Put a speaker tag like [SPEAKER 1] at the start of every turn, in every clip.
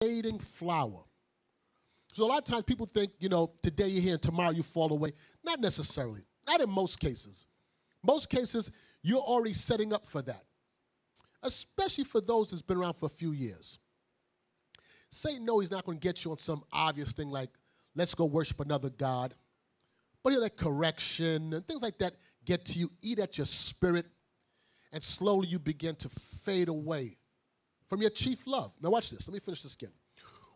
[SPEAKER 1] fading flower. So a lot of times people think, you know, today you're here and tomorrow you fall away. Not necessarily. Not in most cases. Most cases, you're already setting up for that. Especially for those that's been around for a few years. Satan knows he's not going to get you on some obvious thing like, let's go worship another God. But he'll let correction and things like that get to you, eat at your spirit, and slowly you begin to fade away from your chief love. Now, watch this. Let me finish this again.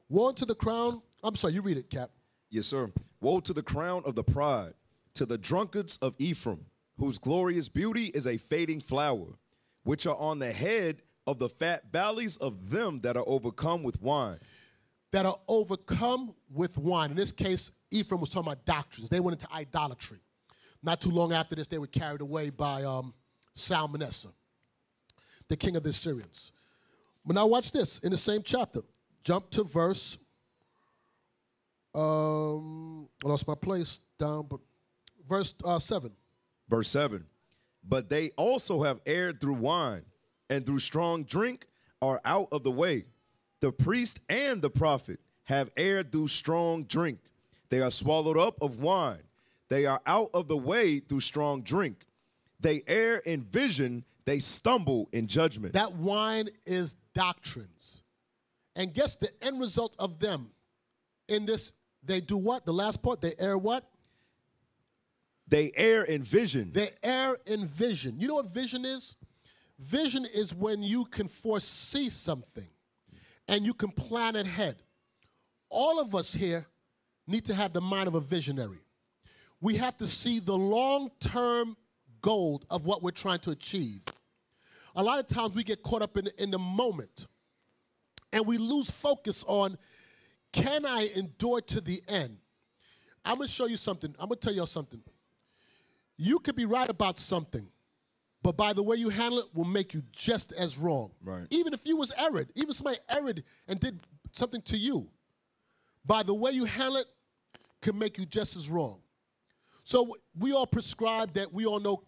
[SPEAKER 1] Woe to the crown. I'm sorry, you read it, Cap.
[SPEAKER 2] Yes, sir. Woe to the crown of the pride, to the drunkards of Ephraim, whose glorious beauty is a fading flower, which are on the head of the fat valleys of them that are overcome with wine.
[SPEAKER 1] That are overcome with wine. In this case, Ephraim was talking about doctrines. They went into idolatry. Not too long after this, they were carried away by um, the king of the Assyrians. But now watch this in the same chapter. Jump to verse. Um, I lost my place down, but verse uh, seven.
[SPEAKER 2] Verse 7 But they also have erred through wine, and through strong drink are out of the way. The priest and the prophet have erred through strong drink. They are swallowed up of wine. They are out of the way through strong drink. They err in vision. They stumble in judgment.
[SPEAKER 1] That wine is doctrines. And guess the end result of them in this, they do what? The last part, they err what?
[SPEAKER 2] They err in vision.
[SPEAKER 1] They err in vision. You know what vision is? Vision is when you can foresee something and you can plan ahead. All of us here need to have the mind of a visionary. We have to see the long term goal of what we're trying to achieve. A lot of times we get caught up in, in the moment and we lose focus on can I endure to the end? I'm gonna show you something. I'm gonna tell you something. You could be right about something, but by the way you handle it will make you just as wrong.
[SPEAKER 2] Right.
[SPEAKER 1] Even if you was erred, even somebody erred and did something to you, by the way you handle it can make you just as wrong. So we all prescribe that we all know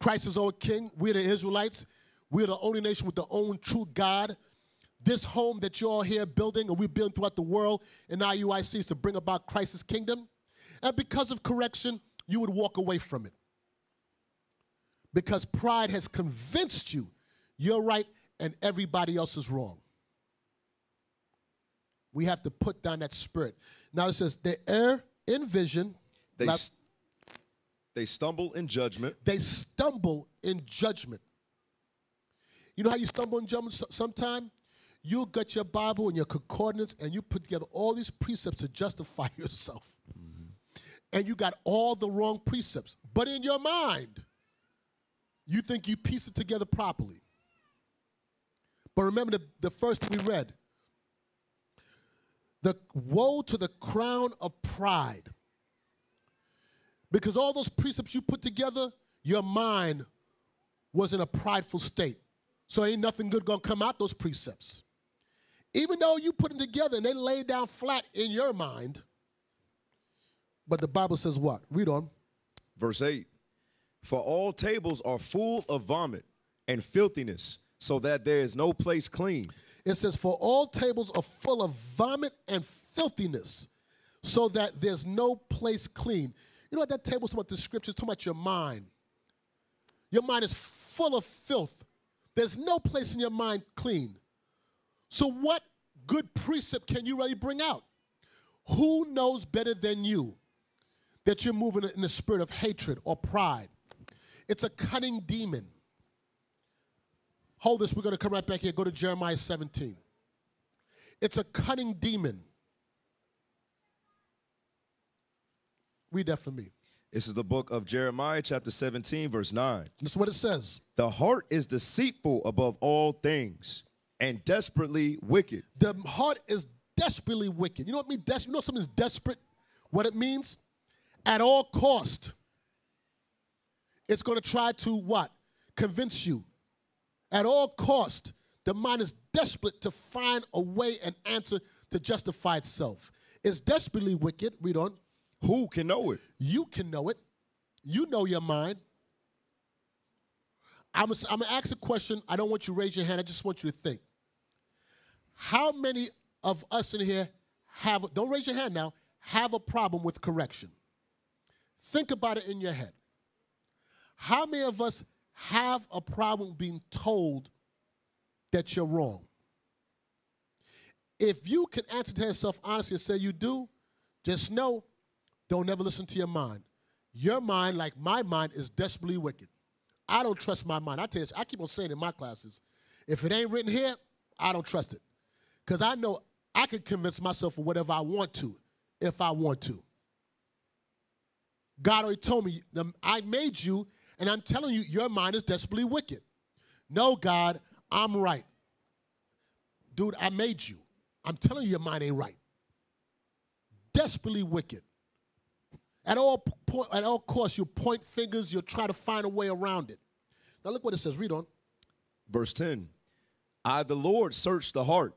[SPEAKER 1] Christ is our King. We're the Israelites. We're the only nation with the own true God. This home that you're all here building, and we're building throughout the world in IUIC is to bring about Christ's kingdom. And because of correction, you would walk away from it. Because pride has convinced you you're right and everybody else is wrong. We have to put down that spirit. Now it says, they err in vision.
[SPEAKER 2] They, they stumble in judgment.
[SPEAKER 1] they stumble in judgment. You know how you stumble in judgment so- sometime? You'll get your Bible and your concordance and you put together all these precepts to justify yourself. Mm-hmm. And you got all the wrong precepts. But in your mind, you think you piece it together properly. But remember the, the first thing we read the woe to the crown of pride. Because all those precepts you put together, your mind was in a prideful state. So ain't nothing good gonna come out those precepts. Even though you put them together and they lay down flat in your mind, but the Bible says what? Read on.
[SPEAKER 2] Verse 8 For all tables are full of vomit and filthiness, so that there is no place clean.
[SPEAKER 1] It says, For all tables are full of vomit and filthiness, so that there's no place clean. You know what that table's talking about? The scriptures talking about your mind. Your mind is full of filth. There's no place in your mind clean. So, what good precept can you really bring out? Who knows better than you that you're moving in the spirit of hatred or pride? It's a cunning demon. Hold this, we're going to come right back here. Go to Jeremiah 17. It's a cunning demon. Read that for me.
[SPEAKER 2] This is the book of Jeremiah, chapter 17, verse 9.
[SPEAKER 1] This is what it says.
[SPEAKER 2] The heart is deceitful above all things and desperately wicked.
[SPEAKER 1] The heart is desperately wicked. You know what I mean? Des- you know something's desperate? What it means? At all cost. It's going to try to what? Convince you. At all cost, the mind is desperate to find a way and answer to justify itself. It's desperately wicked. Read on.
[SPEAKER 2] Who can know it?
[SPEAKER 1] You can know it. You know your mind. I'm going to ask a question. I don't want you to raise your hand. I just want you to think. How many of us in here have, don't raise your hand now, have a problem with correction? Think about it in your head. How many of us have a problem being told that you're wrong? If you can answer to yourself honestly and say you do, just know, don't ever listen to your mind. Your mind, like my mind, is desperately wicked. I don't trust my mind. I tell you, I keep on saying in my classes, if it ain't written here, I don't trust it. Because I know I can convince myself of whatever I want to, if I want to. God already told me, I made you, and I'm telling you, your mind is desperately wicked. No, God, I'm right. Dude, I made you. I'm telling you, your mind ain't right. Desperately wicked. At all, point, at all costs, you point fingers, you'll try to find a way around it. Now, look what it says. Read on.
[SPEAKER 2] Verse 10 I, the Lord, search the heart.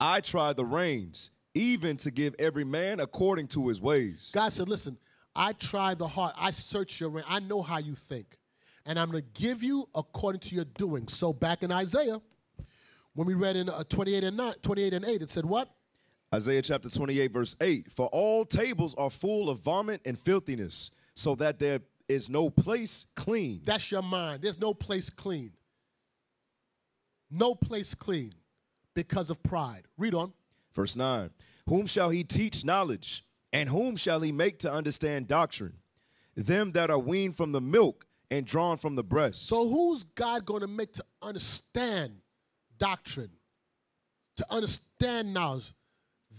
[SPEAKER 2] I try the reins, even to give every man according to his ways.
[SPEAKER 1] God said, Listen, I try the heart. I search your rein. I know how you think. And I'm going to give you according to your doing. So, back in Isaiah, when we read in uh, 28 and 9, 28 and 8, it said what?
[SPEAKER 2] Isaiah chapter 28, verse 8 For all tables are full of vomit and filthiness, so that there is no place clean.
[SPEAKER 1] That's your mind. There's no place clean. No place clean because of pride. Read on.
[SPEAKER 2] Verse 9 Whom shall he teach knowledge? And whom shall he make to understand doctrine? Them that are weaned from the milk and drawn from the breast.
[SPEAKER 1] So, who's God going to make to understand doctrine, to understand knowledge?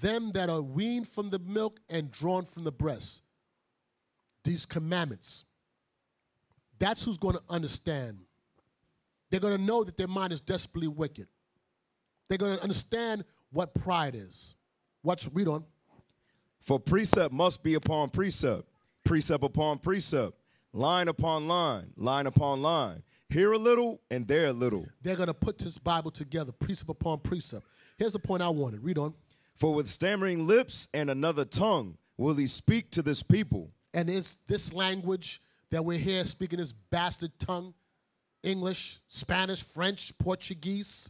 [SPEAKER 1] Them that are weaned from the milk and drawn from the breast. These commandments. That's who's going to understand. They're going to know that their mind is desperately wicked. They're going to understand what pride is. Watch, read on.
[SPEAKER 2] For precept must be upon precept, precept upon precept, line upon line, line upon line. Here a little and there a little.
[SPEAKER 1] They're going to put this Bible together, precept upon precept. Here's the point I wanted. Read on.
[SPEAKER 2] For with stammering lips and another tongue will he speak to this people.
[SPEAKER 1] And it's this language that we're here speaking this bastard tongue English, Spanish, French, Portuguese.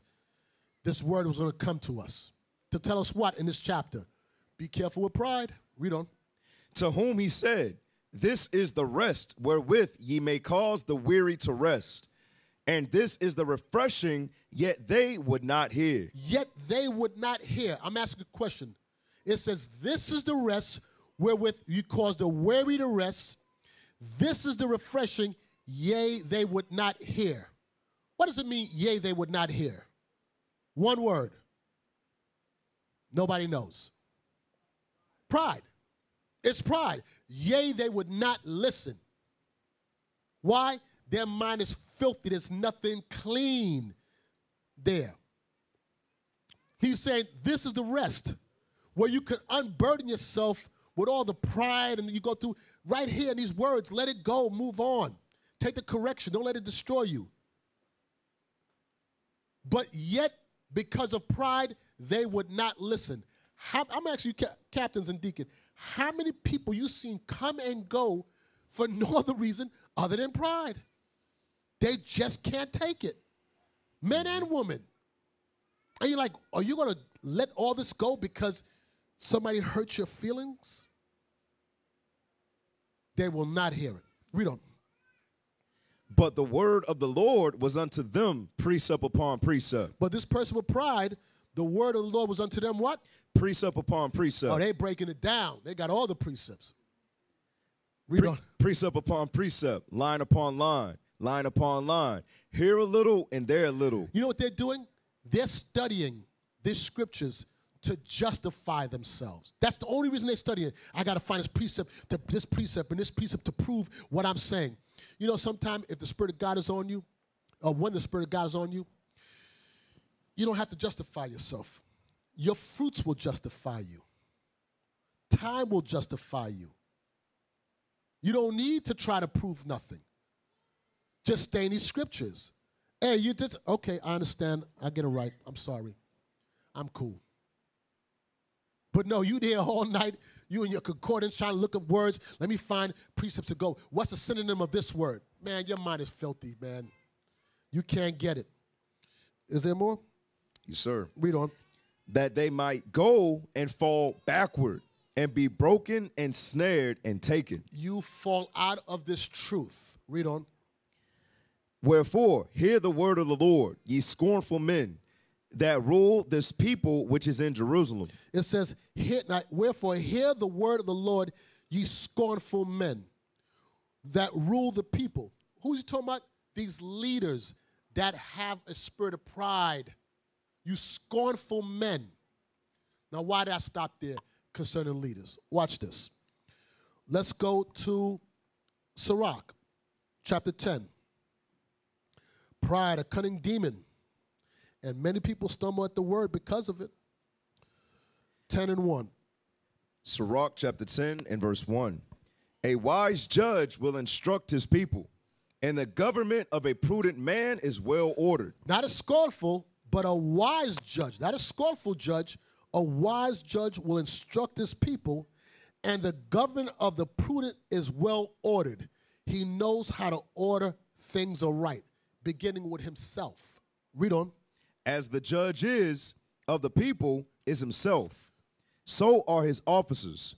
[SPEAKER 1] This word was going to come to us to tell us what in this chapter? Be careful with pride. Read on.
[SPEAKER 2] To whom he said, This is the rest wherewith ye may cause the weary to rest and this is the refreshing, yet they would not hear.
[SPEAKER 1] Yet they would not hear. I'm asking a question. It says, This is the rest wherewith you cause the weary to rest. This is the refreshing, yea, they would not hear. What does it mean, yea, they would not hear? One word. Nobody knows. Pride. It's pride. Yea, they would not listen. Why? Their mind is filthy. There's nothing clean there. He's saying this is the rest where you can unburden yourself with all the pride and you go through right here in these words. Let it go, move on. Take the correction, don't let it destroy you. But yet, because of pride, they would not listen. How, I'm actually you, captains and deacons, how many people you seen come and go for no other reason other than pride? They just can't take it. Men and women. And you're like, are you going to let all this go because somebody hurt your feelings? They will not hear it. Read on.
[SPEAKER 2] But the word of the Lord was unto them precept upon precept.
[SPEAKER 1] But this person with pride, the word of the Lord was unto them what?
[SPEAKER 2] Precept upon precept.
[SPEAKER 1] Oh, they breaking it down. They got all the precepts. Read
[SPEAKER 2] Pre-
[SPEAKER 1] on.
[SPEAKER 2] Precept upon precept, line upon line line upon line. Here a little and there a little.
[SPEAKER 1] You know what they're doing? They're studying these scriptures to justify themselves. That's the only reason they're studying. I got to find this precept, to, this precept, and this precept to prove what I'm saying. You know, sometimes if the Spirit of God is on you, or when the Spirit of God is on you, you don't have to justify yourself. Your fruits will justify you. Time will justify you. You don't need to try to prove nothing. Just stay in these scriptures. Hey, you just, okay, I understand. I get it right. I'm sorry. I'm cool. But no, you there all night, you and your concordance trying to look up words. Let me find precepts to go. What's the synonym of this word? Man, your mind is filthy, man. You can't get it. Is there more?
[SPEAKER 2] Yes, sir.
[SPEAKER 1] Read on.
[SPEAKER 2] that they might go and fall backward and be broken and snared and taken.
[SPEAKER 1] You fall out of this truth. Read on.
[SPEAKER 2] Wherefore, hear the word of the Lord, ye scornful men that rule this people which is in Jerusalem.
[SPEAKER 1] It says, hear, now, Wherefore, hear the word of the Lord, ye scornful men that rule the people. Who's he talking about? These leaders that have a spirit of pride. You scornful men. Now, why did I stop there concerning leaders? Watch this. Let's go to Sirach, chapter 10. Pride, a cunning demon. And many people stumble at the word because of it. 10 and 1.
[SPEAKER 2] Sirach chapter 10 and verse 1. A wise judge will instruct his people, and the government of a prudent man is well ordered.
[SPEAKER 1] Not a scornful, but a wise judge. Not a scornful judge. A wise judge will instruct his people, and the government of the prudent is well ordered. He knows how to order things aright, beginning with himself. Read on.
[SPEAKER 2] As the judge is of the people is himself, so are his officers.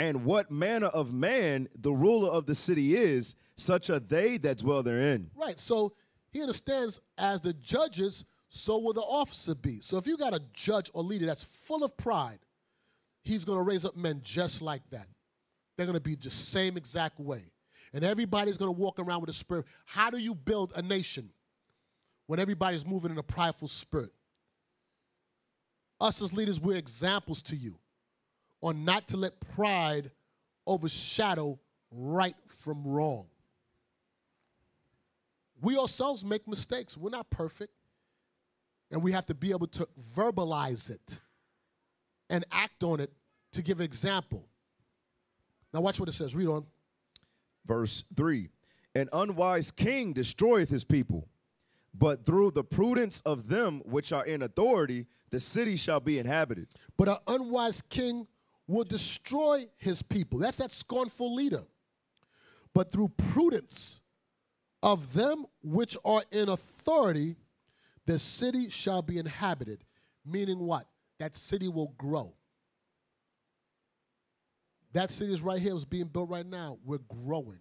[SPEAKER 2] And what manner of man the ruler of the city is, such are they that dwell therein.
[SPEAKER 1] Right. So he understands as the judges, so will the officer be. So if you got a judge or leader that's full of pride, he's going to raise up men just like that. They're going to be the same exact way. And everybody's going to walk around with a spirit. How do you build a nation when everybody's moving in a prideful spirit? Us as leaders, we're examples to you on not to let pride overshadow right from wrong. We ourselves make mistakes. We're not perfect. And we have to be able to verbalize it and act on it to give example. Now, watch what it says. Read on.
[SPEAKER 2] Verse 3 An unwise king destroyeth his people, but through the prudence of them which are in authority, the city shall be inhabited.
[SPEAKER 1] But an unwise king will destroy his people. That's that scornful leader. But through prudence of them which are in authority, the city shall be inhabited. Meaning what? That city will grow. That city is right here, it's being built right now. We're growing.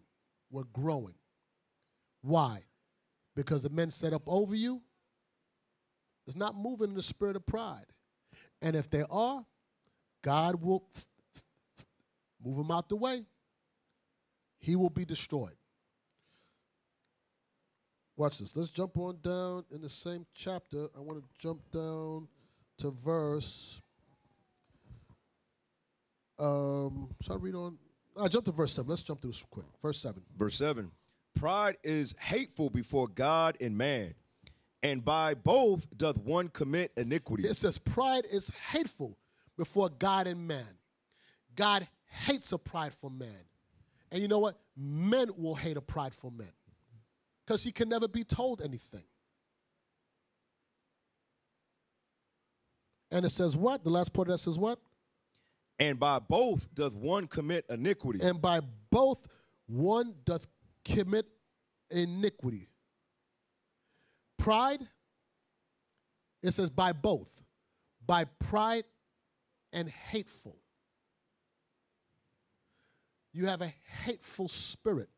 [SPEAKER 1] We're growing. Why? Because the men set up over you is not moving in the spirit of pride. And if they are, God will move them out the way. He will be destroyed. Watch this. Let's jump on down in the same chapter. I want to jump down to verse. Um, should I read on? I jump to verse seven. Let's jump through this quick. Verse seven.
[SPEAKER 2] Verse 7 Pride is hateful before God and man, and by both doth one commit iniquity.
[SPEAKER 1] It says pride is hateful before God and man. God hates a prideful man. And you know what? Men will hate a prideful man because he can never be told anything. And it says what? The last part of that says what?
[SPEAKER 2] And by both doth one commit iniquity.
[SPEAKER 1] And by both one doth commit iniquity. Pride, it says by both, by pride and hateful. You have a hateful spirit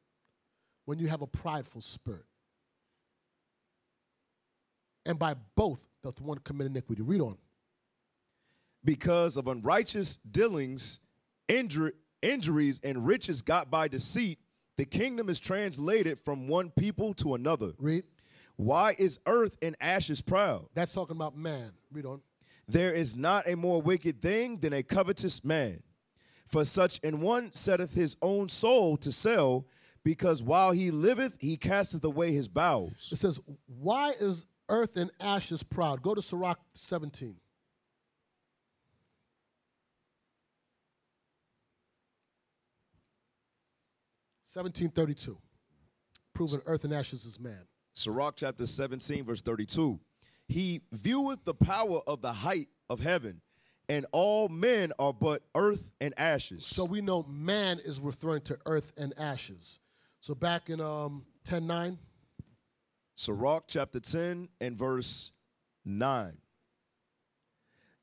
[SPEAKER 1] when you have a prideful spirit. And by both doth one commit iniquity. Read on.
[SPEAKER 2] Because of unrighteous dealings, injur- injuries, and riches got by deceit, the kingdom is translated from one people to another.
[SPEAKER 1] Read.
[SPEAKER 2] Why is earth and ashes proud?
[SPEAKER 1] That's talking about man. Read on.
[SPEAKER 2] There is not a more wicked thing than a covetous man. For such an one setteth his own soul to sell, because while he liveth, he casteth away his bowels.
[SPEAKER 1] It says, Why is earth and ashes proud? Go to Sirach 17. Seventeen thirty-two, proving earth and ashes is man.
[SPEAKER 2] Sirach chapter 17, verse 32. He vieweth the power of the height of heaven, and all men are but earth and ashes.
[SPEAKER 1] So we know man is referring to earth and ashes. So back in um, ten nine,
[SPEAKER 2] Sirach chapter 10 and verse 9.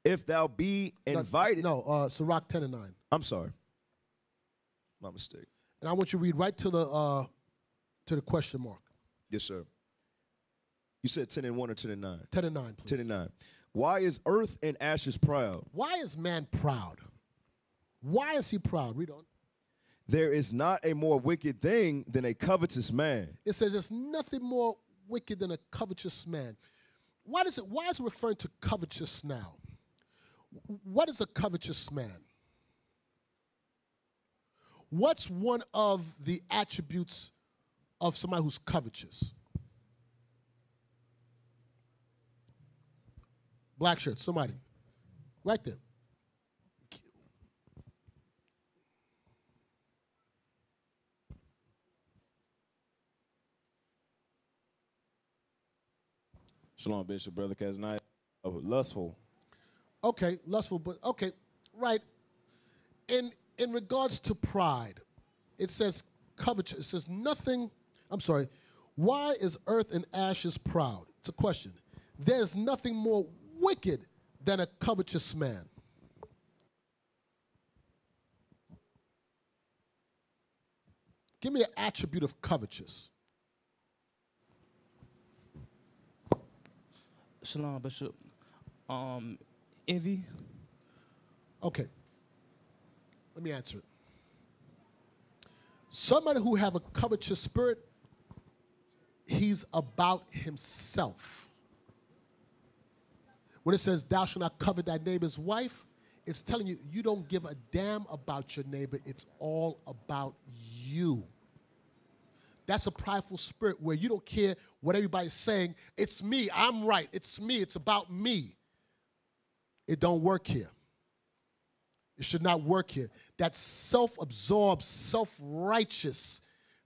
[SPEAKER 2] if thou be
[SPEAKER 1] No,
[SPEAKER 2] invited.
[SPEAKER 1] No, uh, Sirach 10 and 9.
[SPEAKER 2] I'm sorry. My mistake.
[SPEAKER 1] And I want you to read right to the uh, to the question mark.
[SPEAKER 2] Yes, sir. You said 10 and 1 or 10 and 9?
[SPEAKER 1] 10 and 9, please.
[SPEAKER 2] 10 and 9. Why is earth and ashes proud?
[SPEAKER 1] Why is man proud? Why is he proud? Read on.
[SPEAKER 2] There is not a more wicked thing than a covetous man.
[SPEAKER 1] It says there's nothing more wicked than a covetous man. Why does it why is it referring to covetous now? What is a covetous man? What's one of the attributes of somebody who's covetous? Black shirt, somebody. Right there.
[SPEAKER 3] Shalom, Bishop, Brother Kaznai. Oh, lustful.
[SPEAKER 1] Okay, lustful, but okay, right. In in regards to pride, it says covetous. It says nothing. I'm sorry. Why is earth and ashes proud? It's a question. There's nothing more wicked than a covetous man. Give me the attribute of covetous.
[SPEAKER 3] Shalom, Bishop. Um, envy.
[SPEAKER 1] Okay. Let me answer it. Somebody who have a covetous spirit, he's about himself. When it says thou shalt not covet thy neighbor's wife, it's telling you you don't give a damn about your neighbor. It's all about you. That's a prideful spirit where you don't care what everybody's saying. It's me. I'm right. It's me. It's about me. It don't work here. It should not work here. That self-absorbed, self-righteous,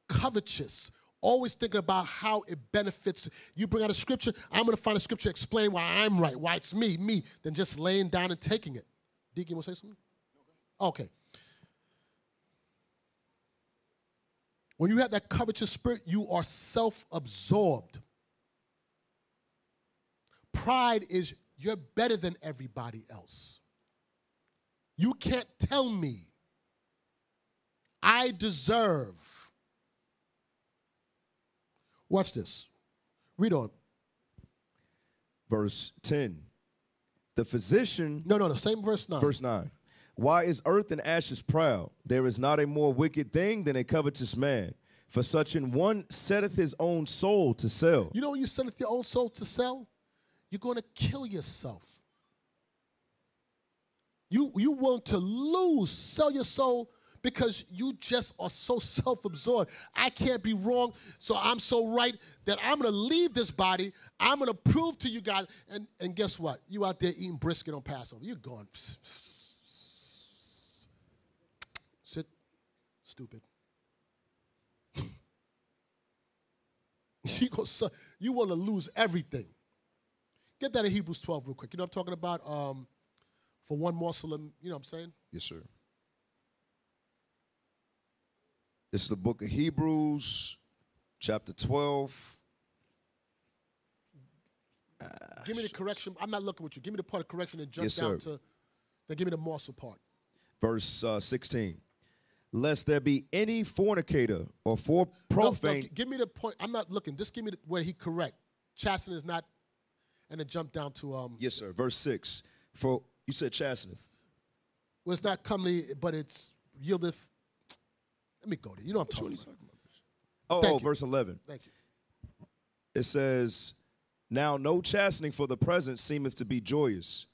[SPEAKER 1] covetous, always thinking about how it benefits. You bring out a scripture, I'm going to find a scripture explain why I'm right, why it's me, me, than just laying down and taking it. Deacon, you want to say something? Okay. When you have that covetous spirit, you are self-absorbed. Pride is you're better than everybody else. You can't tell me I deserve. Watch this. Read on.
[SPEAKER 2] Verse 10. The physician,
[SPEAKER 1] No, no, no. Same verse 9.
[SPEAKER 2] verse 9. Why is earth and ashes proud? There is not a more wicked thing than a covetous man. For such an one setteth his own soul to sell.
[SPEAKER 1] You know when you sell your own soul to sell? You're going to kill yourself. You, you want to lose, sell your soul because you just are so self absorbed. I can't be wrong, so I'm so right that I'm to leave this body. I'm to prove to you guys. And, and guess what? You out there eating brisket on Passover. You're going, sit, stupid. you, go, you want to lose everything. Get that in Hebrews 12 real quick. You know I'm talking about? Um, for one morsel of, you know what I'm saying?
[SPEAKER 2] Yes, sir. This is the book of Hebrews, chapter 12.
[SPEAKER 1] Give me the correction. I'm not looking with you. Give me the part of correction and jump
[SPEAKER 2] Yes,
[SPEAKER 1] down
[SPEAKER 2] sir.
[SPEAKER 1] to, then give me the morsel part.
[SPEAKER 2] verse uh, 16 lest there be any fornicator or for
[SPEAKER 1] No, no,
[SPEAKER 2] profane
[SPEAKER 1] give me the point. I'm not looking. Just give me the, where he correct. Chasten is not, and then jump down to, um,
[SPEAKER 2] yes sir verse 6 for you said chasteneth
[SPEAKER 1] well, it's not comely, but it's yieldeth. Let me go there. You know what I'm talking about.
[SPEAKER 2] oh,
[SPEAKER 1] Thank
[SPEAKER 2] oh
[SPEAKER 1] you.
[SPEAKER 2] verse 11
[SPEAKER 1] Thank you.
[SPEAKER 2] it says now no chastening for the present seemeth to be joyous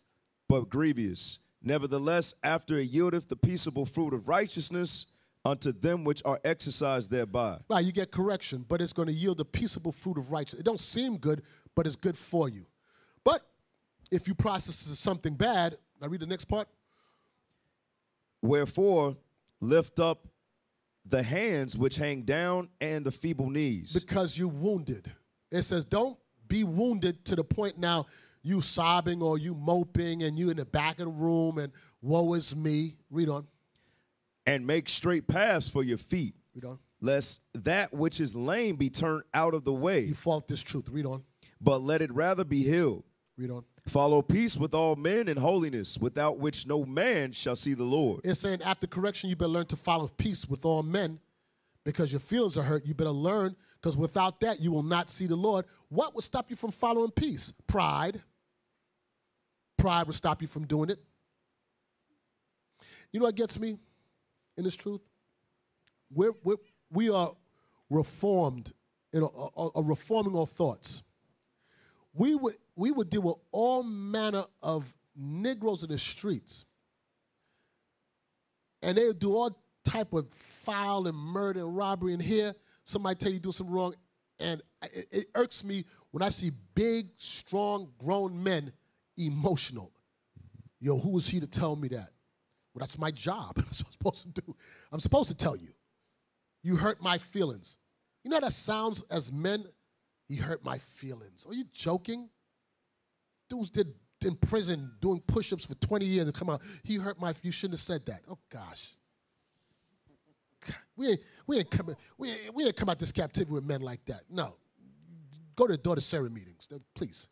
[SPEAKER 2] but grievous nevertheless after it yieldeth the peaceable fruit of righteousness unto them which are exercised thereby
[SPEAKER 1] Right, you get correction, but it's going to yield the peaceable fruit of righteousness. It don't seem good, but it's good for you. But if you process it as something bad, now read the next part.
[SPEAKER 2] wherefore lift up the hands which hang down and the feeble knees
[SPEAKER 1] Because you're wounded. It says, don't be wounded to the point now you sobbing or you moping and you in the back of the room and woe is me. Read on.
[SPEAKER 2] and make straight paths for your feet
[SPEAKER 1] Read on.
[SPEAKER 2] lest that which is lame be turned out of the way,
[SPEAKER 1] You fault this truth. Read on.
[SPEAKER 2] but let it rather be healed.
[SPEAKER 1] Read on.
[SPEAKER 2] Follow peace with all men and holiness, without which no man shall see the Lord.
[SPEAKER 1] It's saying after correction, you better learn to follow peace with all men because your feelings are hurt. You better learn because without that, you will not see the Lord. What would stop you from following peace? Pride. Pride would stop you from doing it. You know what gets me in this truth? We're, we're, we are reformed, in a, a, a reforming our thoughts. We would, we would deal with all manner of Negroes in the streets and they do all type of foul and murder and robbery in here. Somebody tell you do something wrong, and it, it irks me when I see big, strong, grown men emotional. Yo, who is he to tell me that? Well, that's my job. I'm supposed to do. I'm supposed to tell you. You hurt my feelings. You know that sounds as men? He hurt my feelings. Are you joking? Dudes did in prison doing push-ups for 20 years and come out. He hurt my. You shouldn't have said that. Oh gosh. We ain't, we ain't coming. We ain't, we ain't come out this captivity with men like that. No. Go to the daughter Sarah meetings, uh, please.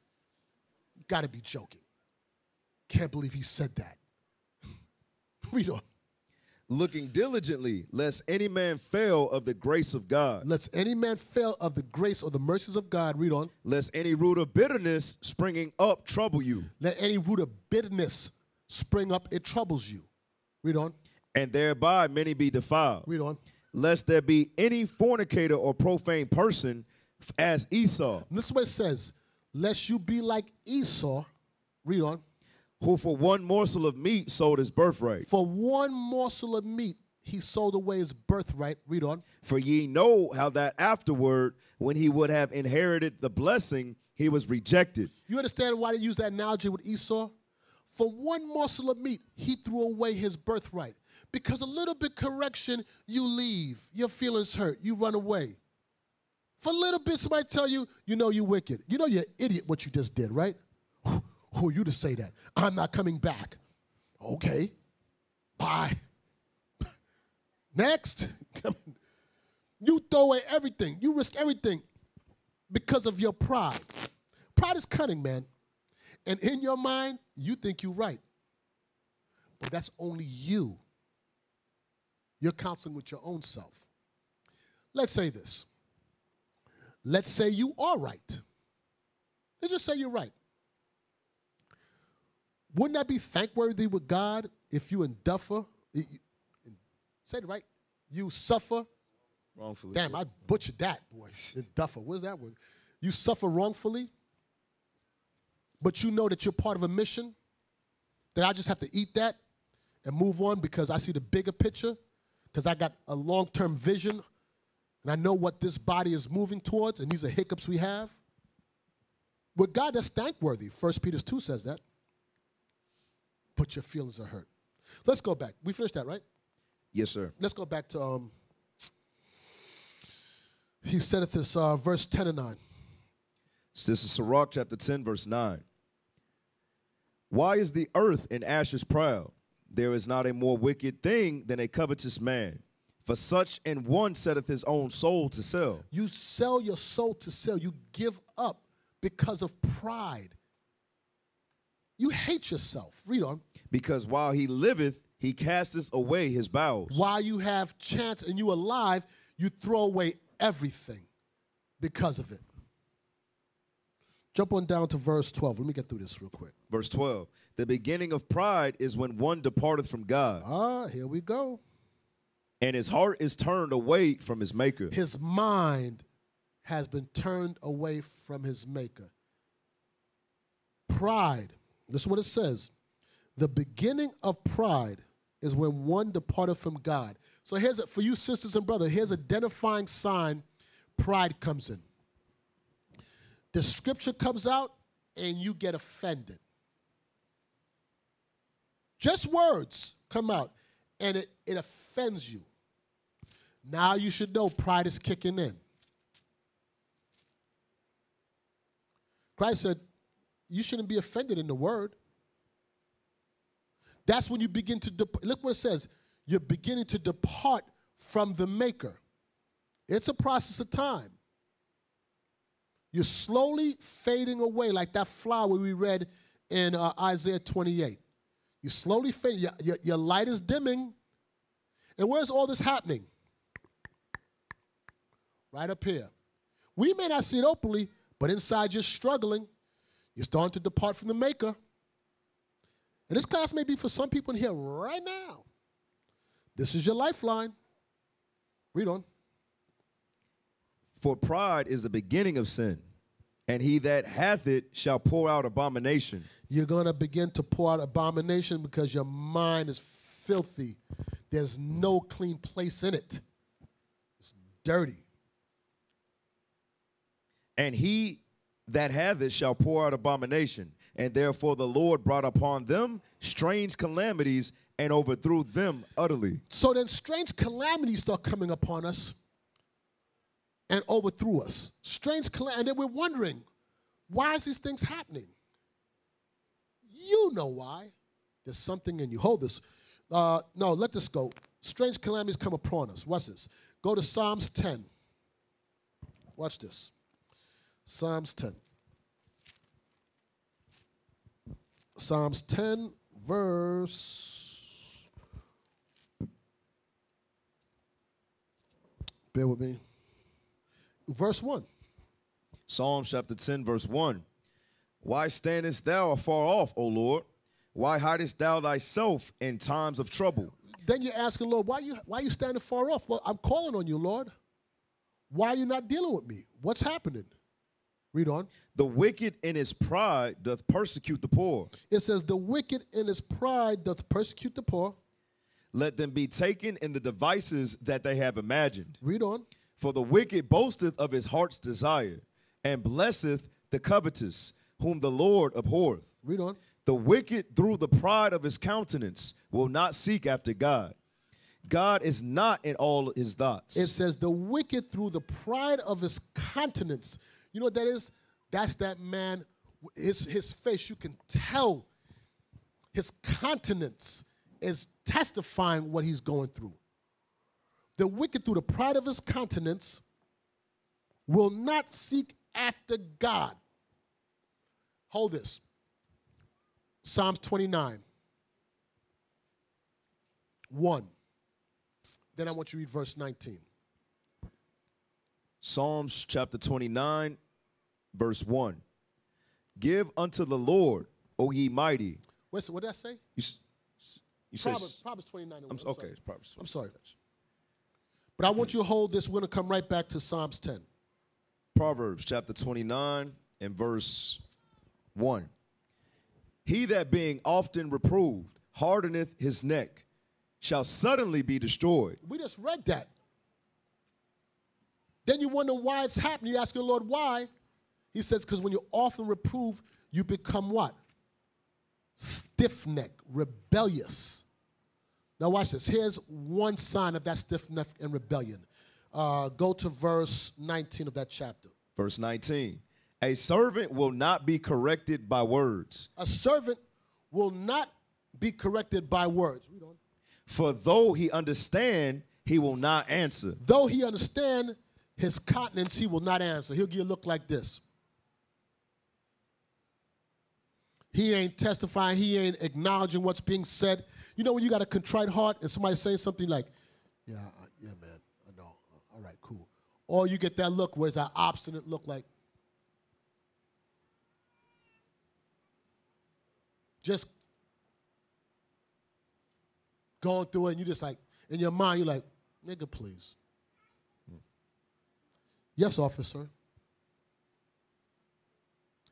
[SPEAKER 1] Got to be joking. Can't believe he said that. Read on.
[SPEAKER 2] Looking diligently, lest any man fail of the grace of God,
[SPEAKER 1] Lest any man fail of the grace or the mercies of God. Read on.
[SPEAKER 2] lest any root of bitterness springing up trouble you,
[SPEAKER 1] Let any root of bitterness spring up, it troubles you. Read on.
[SPEAKER 2] and thereby many be defiled.
[SPEAKER 1] Read on.
[SPEAKER 2] Lest there be any fornicator or profane person as Esau,
[SPEAKER 1] And this is what it says. Lest you be like Esau. Read on.
[SPEAKER 2] Who for one morsel of meat sold his birthright.
[SPEAKER 1] For one morsel of meat, he sold away his birthright. Read on.
[SPEAKER 2] For ye know how that afterward, when he would have inherited the blessing, he was rejected.
[SPEAKER 1] You understand why they use that analogy with Esau? For one morsel of meat, he threw away his birthright. Because a little bit correction, you leave. Your feelings hurt. You run away. For a little bit, somebody tell you, you know you're wicked. You know you're an idiot what you just did, right? Who are you to say that? I'm not coming back. Okay. Bye. Next. you throw away everything. You risk everything because of your pride. Pride is cunning, man. And in your mind, you think you're right. But that's only you. You're counseling with your own self. Let's say this. Let's say you are right. Let's just say you're right. Wouldn't that be thankworthy with God if you enduffer? Say it right. You suffer.
[SPEAKER 2] Wrongfully.
[SPEAKER 1] Damn, I butchered that, boy. Enduffer. Where's that word? You suffer wrongfully, but you know that you're part of a mission, that I just have to eat that and move on because I see the bigger picture, because I got a long term vision, and I know what this body is moving towards, and these are hiccups we have. With God, that's thankworthy. First Peter 2 says that. But your feelings are hurt. Let's go back. We finished that, right?
[SPEAKER 2] Yes, sir.
[SPEAKER 1] Let's go back to um. He said it this uh, verse ten and nine.
[SPEAKER 2] So this is Sirach chapter 10, verse 9. Why is the earth in ashes proud? There is not a more wicked thing than a covetous man. For such an one setteth his own soul to sell.
[SPEAKER 1] You sell your soul to sell. You give up because of pride. You hate yourself. Read on.
[SPEAKER 2] Because while he liveth, he casteth away his bowels.
[SPEAKER 1] While you have chance and you alive, you throw away everything because of it. Jump on down to verse 12. Let me get through this real quick.
[SPEAKER 2] Verse 12. The beginning of pride is when one departeth from God,
[SPEAKER 1] Ah, here we go.
[SPEAKER 2] and his heart is turned away from his maker.
[SPEAKER 1] His mind has been turned away from his maker. Pride, this is what it says. The beginning of pride is when one departed from God. So here's a, for you sisters and brothers, here's identifying sign pride comes in. The scripture comes out and you get offended. Just words come out and it, it offends you. Now you should know pride is kicking in. Christ said, You shouldn't be offended in the word. That's when you begin to, look what it says, you're beginning to depart from the Maker. It's a process of time. You're slowly fading away, like that flower we read in uh, Isaiah 28. You're slowly fade, your, your, your light is dimming. And where's all this happening? Right up here. We may not see it openly, but inside you're struggling. You're starting to depart from the Maker. And this class may be for some people in here right now. This is your lifeline. Read on.
[SPEAKER 2] For pride is the beginning of sin, and he that hath it shall pour out abomination.
[SPEAKER 1] You're going to begin to pour out abomination because your mind is filthy. There's no clean place in it, it's dirty.
[SPEAKER 2] And he that hath it shall pour out abomination. And therefore the Lord brought upon them strange calamities and overthrew them utterly.
[SPEAKER 1] So then, strange calamities start coming upon us and overthrew us. Strange calamity. And then we're wondering, why is these things happening? You know why. There's something in you. Hold this. Uh, no, let this go. Strange calamities come upon us. Watch this. Go to Psalms 10. Watch this. Psalms 10. Psalms 10, verse. Bear with me. Verse 1.
[SPEAKER 2] Psalms chapter 10, verse 1. Why standest thou afar off, O Lord? Why hidest thou thyself in times of trouble?
[SPEAKER 1] Then you're asking, Lord, why you why you standing far off? Lord, I'm calling on you, Lord. Why are you not dealing with me? What's happening? Read on.
[SPEAKER 2] The wicked in his pride doth persecute the poor.
[SPEAKER 1] It says, The wicked in his pride doth persecute the poor.
[SPEAKER 2] Let them be taken in the devices that they have imagined.
[SPEAKER 1] Read on.
[SPEAKER 2] For the wicked boasteth of his heart's desire, and blesseth the covetous, whom the Lord abhorreth.
[SPEAKER 1] Read on.
[SPEAKER 2] The wicked, through the pride of his countenance, will not seek after God. God is not in all his thoughts.
[SPEAKER 1] It says, The wicked through the pride of his countenance. You know what that is? That's that man, his, his face, you can tell his countenance is testifying what he's going through. The wicked, through the pride of his countenance, will not seek after God. Hold this Psalms 29, 1. Then I want you to read verse 19.
[SPEAKER 2] Psalms chapter 29, verse 1. Give unto the Lord, O ye mighty.
[SPEAKER 1] What's, what did I say?
[SPEAKER 2] You, you
[SPEAKER 1] Proverbs, Proverbs 29.
[SPEAKER 2] I'm,
[SPEAKER 1] I'm
[SPEAKER 2] okay, Proverbs
[SPEAKER 1] I'm sorry. But I want you to hold this. We're going to come right back to Psalms 10.
[SPEAKER 2] Proverbs chapter 29 and verse 1. He that being often reproved hardeneth his neck shall suddenly be destroyed.
[SPEAKER 1] We just read that. Then you wonder why it's happening. You ask your Lord why. He says, because when you're often reproved, you become what? Stiff neck, rebellious. Now, watch this. Here's one sign of that stiff neck and rebellion. Uh, go to verse 19 of that chapter.
[SPEAKER 2] Verse 19. A servant will not be corrected by words,
[SPEAKER 1] A servant will not be corrected by words. Read on.
[SPEAKER 2] for though he understand, he will not answer.
[SPEAKER 1] Though he understand his countenance, he will not answer. He'll give you a look like this. He ain't testifying. He ain't acknowledging what's being said. You know when you got a contrite heart and somebody saying something like, "Yeah, uh, yeah, man, I know. Uh, all right, cool." Or you get that look where it's that obstinate look, like, just going through it, and you just like in your mind, you're like, "Nigga, please." Yes, officer.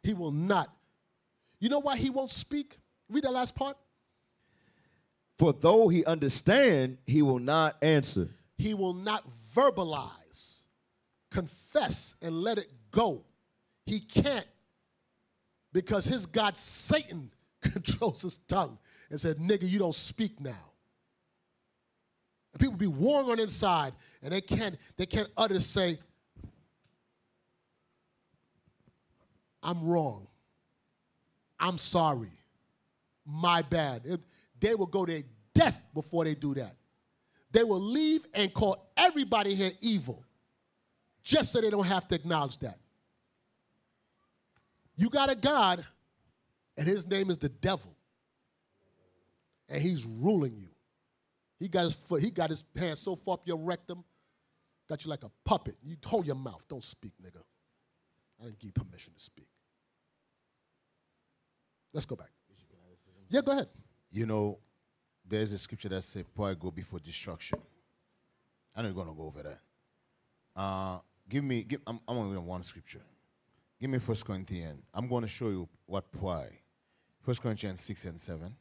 [SPEAKER 1] He will not. You know why he won't speak? Read that last part.
[SPEAKER 2] For though he understand, he will not answer.
[SPEAKER 1] He will not verbalize, confess, and let it go. He can't because his God, Satan, controls his tongue and said, nigga, you don't speak now. And people be warring on inside and they can't, they can't utter say, I'm wrong. I'm sorry. My bad. They will go to death before they do that. They will leave and call everybody here evil just so they don't have to acknowledge that. You got a God And his name is the devil. And he's ruling you. He got his foot, he got his hand so far up your rectum, got you like a puppet. You hold your mouth. Don't speak, nigga. I didn't give permission to speak. Let's go back. Yeah, go ahead.
[SPEAKER 4] You know, there's a scripture that says, "Pride go before destruction." I know you're gonna go over that. Uh, give me, give, I'm, I'm only in one scripture. Give me First Corinthians. I'm going to show you what pride. First Corinthians six and seven.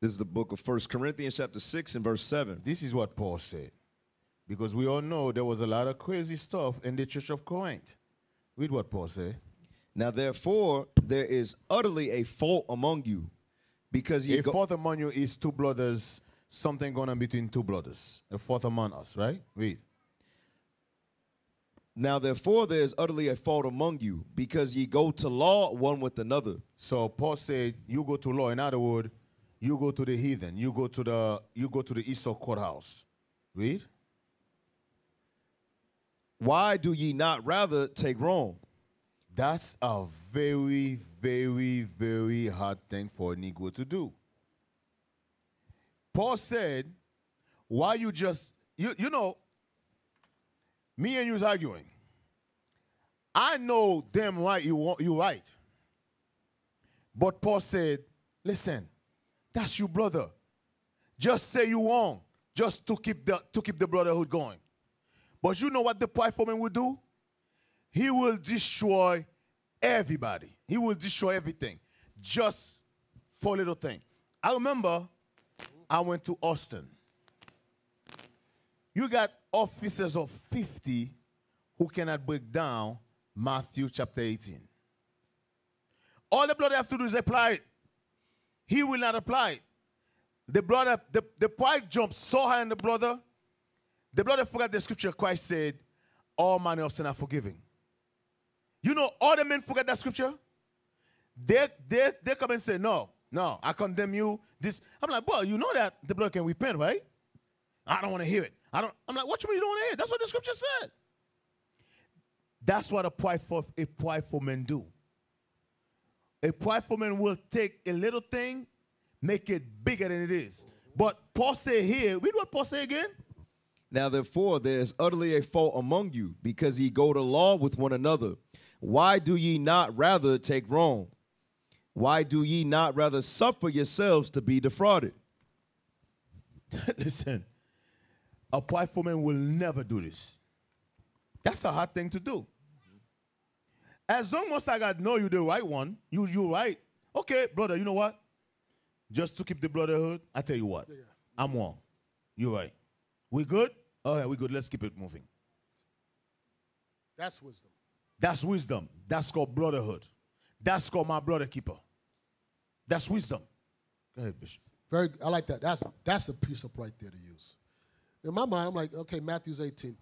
[SPEAKER 2] This is the book of First Corinthians, chapter 6, and verse 7.
[SPEAKER 4] This is what Paul said, because we all know there was a lot of crazy stuff in the church of Corinth. Read what Paul said.
[SPEAKER 2] Now, therefore, there is utterly a fault among you, because ye
[SPEAKER 4] A fourth among you is two brothers. Something going on between two brothers. A fourth among us, right? Read.
[SPEAKER 2] now therefore there is utterly a fault among you, because ye go to law one with another.
[SPEAKER 4] So Paul said, "You go to law." In other words, you go to the heathen. You go to the you go to the Easter courthouse. Read.
[SPEAKER 2] Why do ye not rather take wrong?
[SPEAKER 4] That's a very, very, very hard thing for a Negro to do. Paul said, "Why you just you you know? Me and you was arguing. I know damn right you want you right. But Paul said, "Listen, that's your brother. Just say you wrong, just to keep the to keep the brotherhood going. But you know what the pride woman will do? He will destroy everybody. He will destroy everything just for a little thing. I remember I went to Austin. You got officers of 50 who cannot break down Matthew chapter 18. All the brother have to do is apply it. He will not apply it. The brother, the, the pride jumped so high on the brother, the brother forgot the scripture Christ said, all manner of sin are forgiven. You know, all the men forget that scripture. They, they, they come and say, no, no, I condemn you. This, I'm like, well, you know that the blood can repent, right? I don't want to hear it. I don't. I'm like, what you mean you don't want to hear it? That's what the scripture said. That's what a prideful, a prideful man do. A prideful man will take a little thing, make it bigger than it is. But Paul say here, read what Paul say again.
[SPEAKER 2] Now therefore there is utterly a fault among you, because ye go to law with one another. Why do ye not rather take wrong? Why do ye not rather suffer yourselves to be defrauded?
[SPEAKER 4] Listen, a prideful man will never do this. That's a hard thing to do. As long as I got know you the right one, you you right. Okay, brother, you know what? Just to keep the brotherhood, I tell you what, I'm wrong. You're right. We good? Oh yeah, we good. Let's keep it moving.
[SPEAKER 1] That's wisdom.
[SPEAKER 4] That's wisdom. That's called brotherhood. That's called my brother keeper. That's wisdom. Go ahead, Bishop.
[SPEAKER 1] Very, I like that. That's that's a piece up right there to use. In my mind, I'm like, okay, Matthew's 18.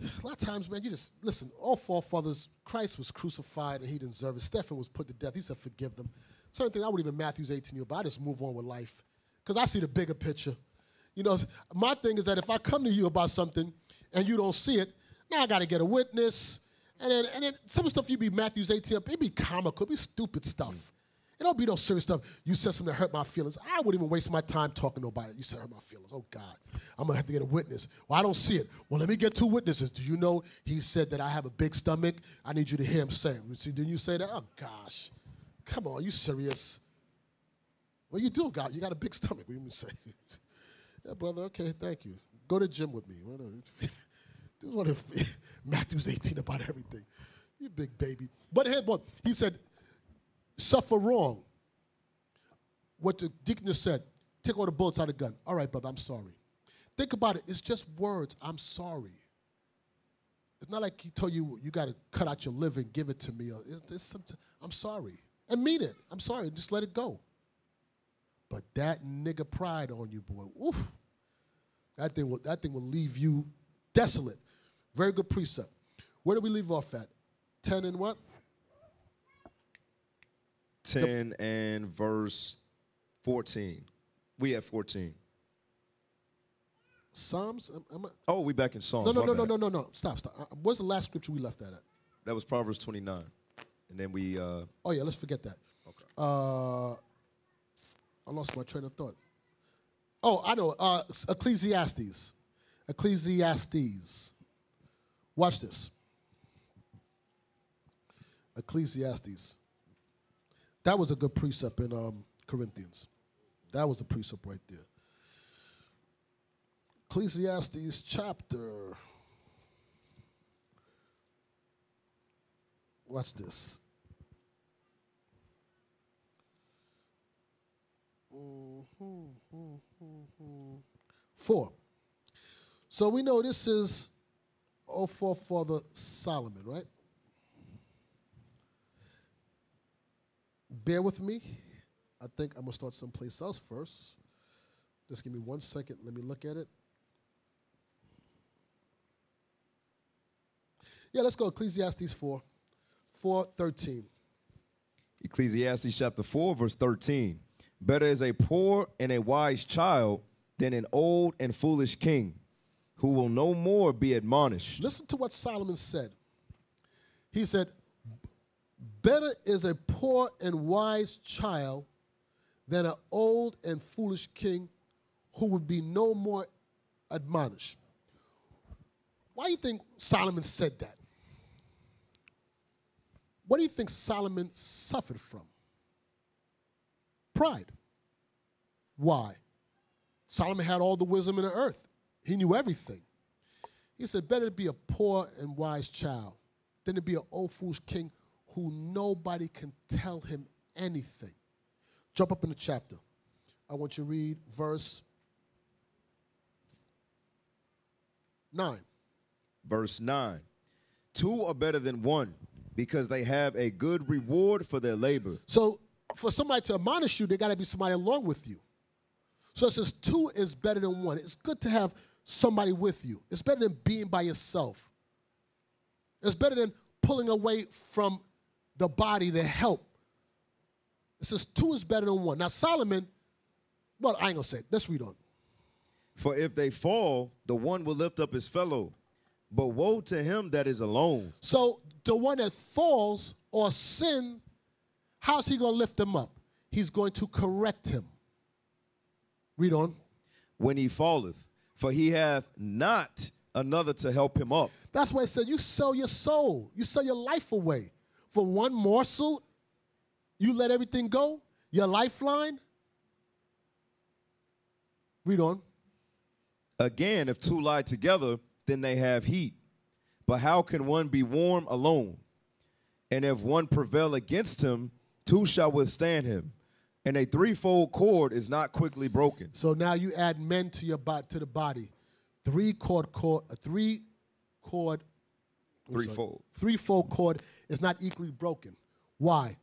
[SPEAKER 1] A lot of times, man, you just listen. All forefathers, Christ was crucified and he didn't deserve it. Stephen was put to death. He said, forgive them. Certain things I wouldn't even Matthew's 18 you, but I just move on with life because I see the bigger picture. You know, my thing is that if I come to you about something and you don't see it, now I got to get a witness. And then, and then some stuff you be Matthew's 18, it be comical, it be stupid stuff. It don't be no serious stuff. You said something that hurt my feelings. I wouldn't even waste my time talking to nobody. You said hurt my feelings. Oh God, I'm gonna have to get a witness. Well, I don't see it. Well, let me get two witnesses. Do you know he said that I have a big stomach? I need you to hear him say it. See, didn't you say that? Oh gosh, come on, you serious? Well, you do, God. You got a big stomach. What do you mean say? yeah, brother. Okay, thank you. Go to gym with me. This one of Matthew's 18 about everything. You big baby. But here, but he said, suffer wrong. What the deacon said, take all the bullets out of the gun. All right, brother, I'm sorry. Think about it. It's just words. I'm sorry. It's not like he told you you got to cut out your liver and give it to me. It's, it's some, I'm sorry. And mean it. I'm sorry. Just let it go. But that nigga pride on you, boy. Oof. That thing will, that thing will leave you desolate. Very good precept. Where do we leave off at? 10 and what?
[SPEAKER 2] 10 and verse 14. We at 14.
[SPEAKER 1] Psalms? Am- am
[SPEAKER 2] Oh, we back in Psalms.
[SPEAKER 1] no, no, no, no, no, no, no. Stop, stop. Uh, What's the last scripture we left at? at?
[SPEAKER 2] That was Proverbs 29. and then we. Uh,
[SPEAKER 1] Oh yeah, let's forget that. Okay. Uh, I lost my train of thought. Oh, I know. Uh, Ecclesiastes. Ecclesiastes. Watch this. Ecclesiastes. That was a good precept in um, Corinthians. That was a precept right there. Ecclesiastes chapter. Watch this. Mm-hmm, mm-hmm, mm-hmm. Four. So we know this is 04 for the Solomon, right? Bear with me. I think I'm going to start someplace else first. Just give me one second. Let me look at it. Yeah, let's go. Ecclesiastes 4, 4 13.
[SPEAKER 2] Ecclesiastes chapter 4, verse 13. Better is a poor and a wise child than an old and foolish king who will no more be admonished.
[SPEAKER 1] Listen to what Solomon said. He said, Better is a poor and wise child than an old and foolish king who would be no more admonished. Why do you think Solomon said that? What do you think Solomon suffered from? Pride. Why? Solomon had all the wisdom in the earth. He knew everything. He said, better to be a poor and wise child than to be an old foolish king who nobody can tell him anything. Jump up in the chapter. I want you to read verse 9.
[SPEAKER 2] Verse 9. Two are better than one because they have a good reward for their labor.
[SPEAKER 1] So for somebody to admonish you, they got to be somebody along with you. So it says two is better than one. It's good to have somebody with you. It's better than being by yourself. It's better than pulling away from the body to help. It says two is better than one. Now Solomon, well, I ain't gonna say it. Let's read on.
[SPEAKER 2] For if they fall, the one will lift up his fellow. But woe to him that is alone.
[SPEAKER 1] So the one that falls or sin, how's he gonna lift him up? He's going to correct him. Read on.
[SPEAKER 2] when he falleth, for he hath not another to help him up.
[SPEAKER 1] That's why it said you sell your soul, you sell your life away for one morsel. You let everything go, your lifeline. Read on.
[SPEAKER 2] Again, if two lie together, then they have heat. But how can one be warm alone? And if one prevail against him, two shall withstand him. And a threefold cord is not quickly broken.
[SPEAKER 1] So now you add men to your body to the body. Three cord cord, a three cord,
[SPEAKER 2] Threefold.
[SPEAKER 1] Threefold cord is not equally broken. Why?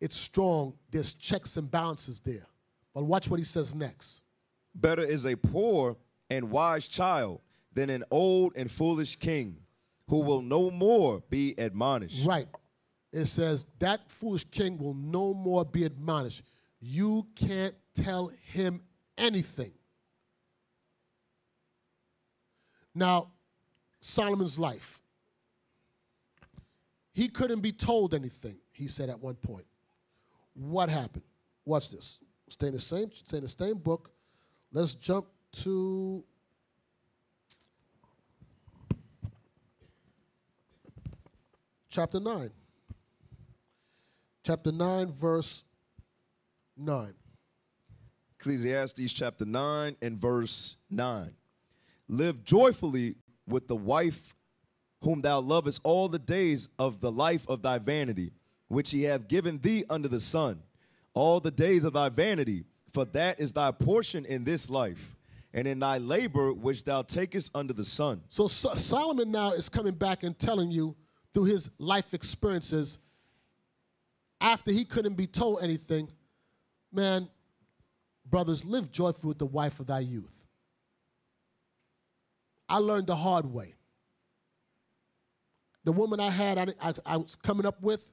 [SPEAKER 1] It's strong. There's checks and balances there. But watch what he says next.
[SPEAKER 2] Better is a poor and wise child than an old and foolish king who will no more be admonished.
[SPEAKER 1] Right. It says that foolish king will no more be admonished. You can't tell him anything. Now, Solomon's life. He couldn't be told anything, he said at one point. What happened? Watch this. Stay in the same, stay in the same book. Let's jump to chapter 9. Chapter 9, verse 9.
[SPEAKER 2] Ecclesiastes chapter 9 and verse 9. Live joyfully with the wife whom thou lovest all the days of the life of thy vanity, which he hath given thee under the sun, all the days of thy vanity, for that is thy portion in this life, and in thy labor which thou takest under the sun.
[SPEAKER 1] So, so Solomon now is coming back and telling you through his life experiences, after he couldn't be told anything, man, brothers, live joyfully with the wife of thy youth. I learned the hard way. The woman I had, I, I, I was coming up with,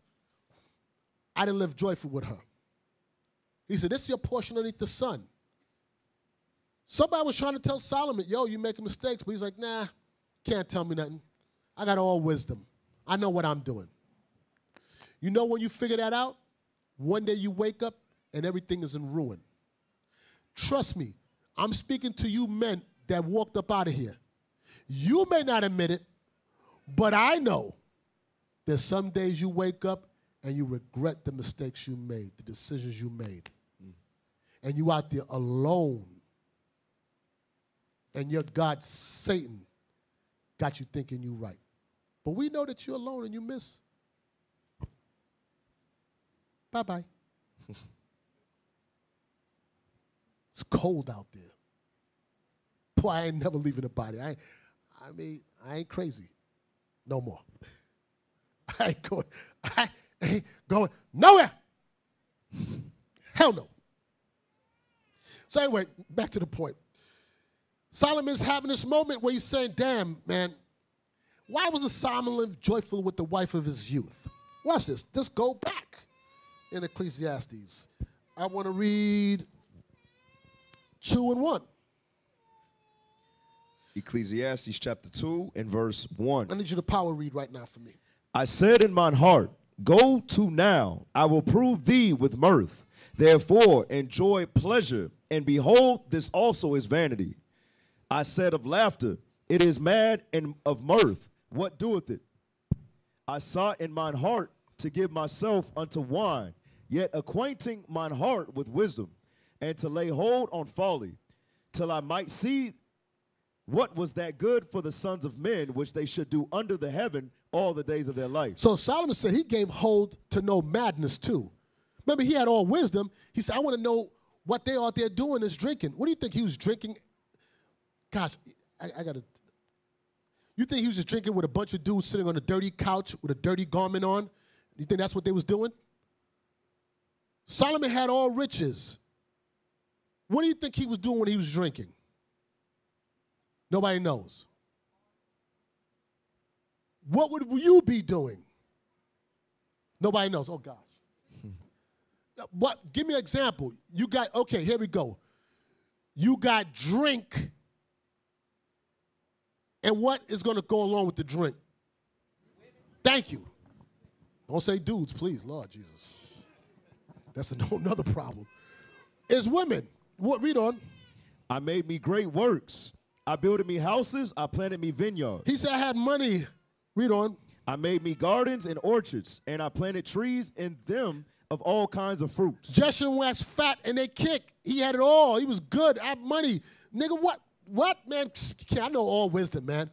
[SPEAKER 1] I didn't live joyful with her. He said, This is your portion underneath the sun. Somebody was trying to tell Solomon, yo, you making mistakes, but he's like, nah, can't tell me nothing. I got all wisdom. I know what I'm doing. You know when you figure that out? One day you wake up and everything is in ruin. Trust me, I'm speaking to you men that walked up out of here. You may not admit it, but I know that some days you wake up and you regret the mistakes you made, the decisions you made. And you out there alone. And your God, Satan, got you thinking you right. But we know that you're alone and you miss. Bye bye. it's cold out there. Boy, I ain't never leaving the body. I, I mean, I ain't crazy no more. I ain't going, I ain't going nowhere. Hell no. So anyway, back to the point. Solomon's having this moment where he's saying, damn, man, why wasn't Solomon joyful with the wife of his youth? Watch this. Just go back in Ecclesiastes. I want to read two and one.
[SPEAKER 2] Ecclesiastes chapter 2 and verse 1.
[SPEAKER 1] I need you to power read right now for me.
[SPEAKER 2] I said in mine heart, Go to now, I will prove thee with mirth. Therefore, enjoy pleasure, and behold, this also is vanity. I said of laughter, It is mad, and of mirth, what doeth it? I sought in mine heart to give myself unto wine, yet acquainting mine heart with wisdom, and to lay hold on folly, till I might see what was that good for the sons of men which they should do under the heaven all the days of their life?
[SPEAKER 1] So Solomon said he gave hold to know madness too. Remember, he had all wisdom. He said, I want to know what they out there doing is drinking. What do you think he was drinking? Gosh, I, I got to. You think he was just drinking with a bunch of dudes sitting on a dirty couch with a dirty garment on? You think that's what they was doing? Solomon had all riches. What do you think he was doing when he was drinking? Nobody knows. What would you be doing? Nobody knows. Oh gosh. what? Give me an example. You got okay. Here we go. You got drink, and what is going to go along with the drink? Thank you. Don't say dudes, please, Lord Jesus. That's another problem. Is women. What? Read on.
[SPEAKER 2] I made me great works. I builded me houses. I planted me vineyards.
[SPEAKER 1] He said I had money. Read on.
[SPEAKER 2] I made me gardens and orchards, and I planted trees in them of all kinds of fruits.
[SPEAKER 1] Jeshurun was fat and they kick. He had it all. He was good. I had money. Nigga, what? What, man? I know all wisdom, man.